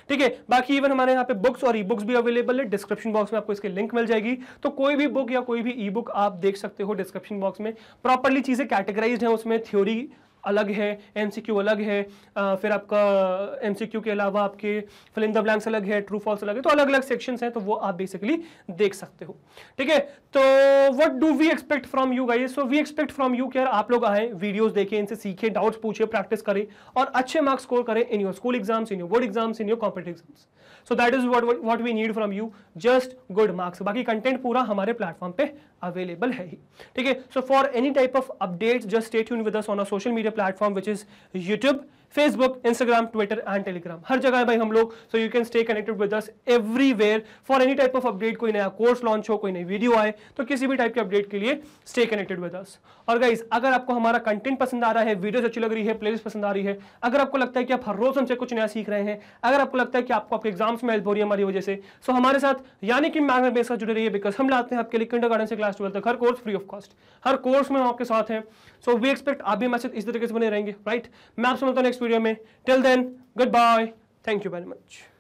ठीक है? बाकी इवन हमारे यहाँ पे बुक्स और ई बुक्स भी अवेलेबल है। डिस्क्रिप्शन बॉक्स में आपको इसके लिंक मिल जाएगी। तो कोई भी बुक या कोई भी ई बुक आप देख सकते हो डिस्क्रिप्शन बॉक्स में। प्रॉपरली चीज़ें कैटेगराइज है उसमें थ्योरी अलग है एमसीक्यू अलग है आ, फिर आपका एमसीक्यू के अलावा आपके फिल द ब्लैंक्स अलग है ट्रू फॉल्स अलग है तो अलग अलग सेक्शंस हैं तो वो आप बेसिकली देख सकते हो। ठीक है? तो what do we expect from you guys so we expect from you कि यार आप लोग आए वीडियोस देखें इनसे सीखे डाउट्स पूछे प्रैक्टिस करें और अच्छे मार्क्स स्कोर करें in your school exams in your board exams in your competitive exams so that is what what we need from you just good marks बाकी कंटेंट पूरा हमारे प्लेटफॉर्म पे अवेलेबल है ही। ठीक है? So for any type of updates just stay tune with on a social media platform which is YouTube Facebook Instagram Twitter and Telegram हर जगह है भाई हम लोग so you can stay connected with us everywhere for any type of update कोई नया course launch हो, कोई नई वीडियो आए तो किसी भी टाइप के अपडेट के लिए स्टे कनेक्टेड विद अस और गाइज़ अगर आपको हमारा कंटेंट पसंद आ रहा है वीडियोस अच्छी लग रही है प्लेलिस्ट पसंद आ रही है, अगर आपको लगता है कि आप हर रोज हमसे कुछ नया सीख रहे हैं, अगर आपको लगता है कि आपको आपके एग्ज़ाम्स में हेल्प हो रही है हमारी वजह से सो हमारे साथ यानी कि मैग्नेट बेस जुड़े रही है बिकॉज़ हम लाते हैं आपके लिए किंडर गार्डन से क्लास ट्वेल्थ तक, हर कोर्स फ्री ऑफ़ कॉस्ट हर कोर्स में हम आपके साथ हैं सो वी एक्सपेक्ट आप भी साथ इस तरीके से बने रहेंगे राइट मैं आपसे मिलता हूँ नेक्स्ट वीडियो में। Till then good bye thank you very much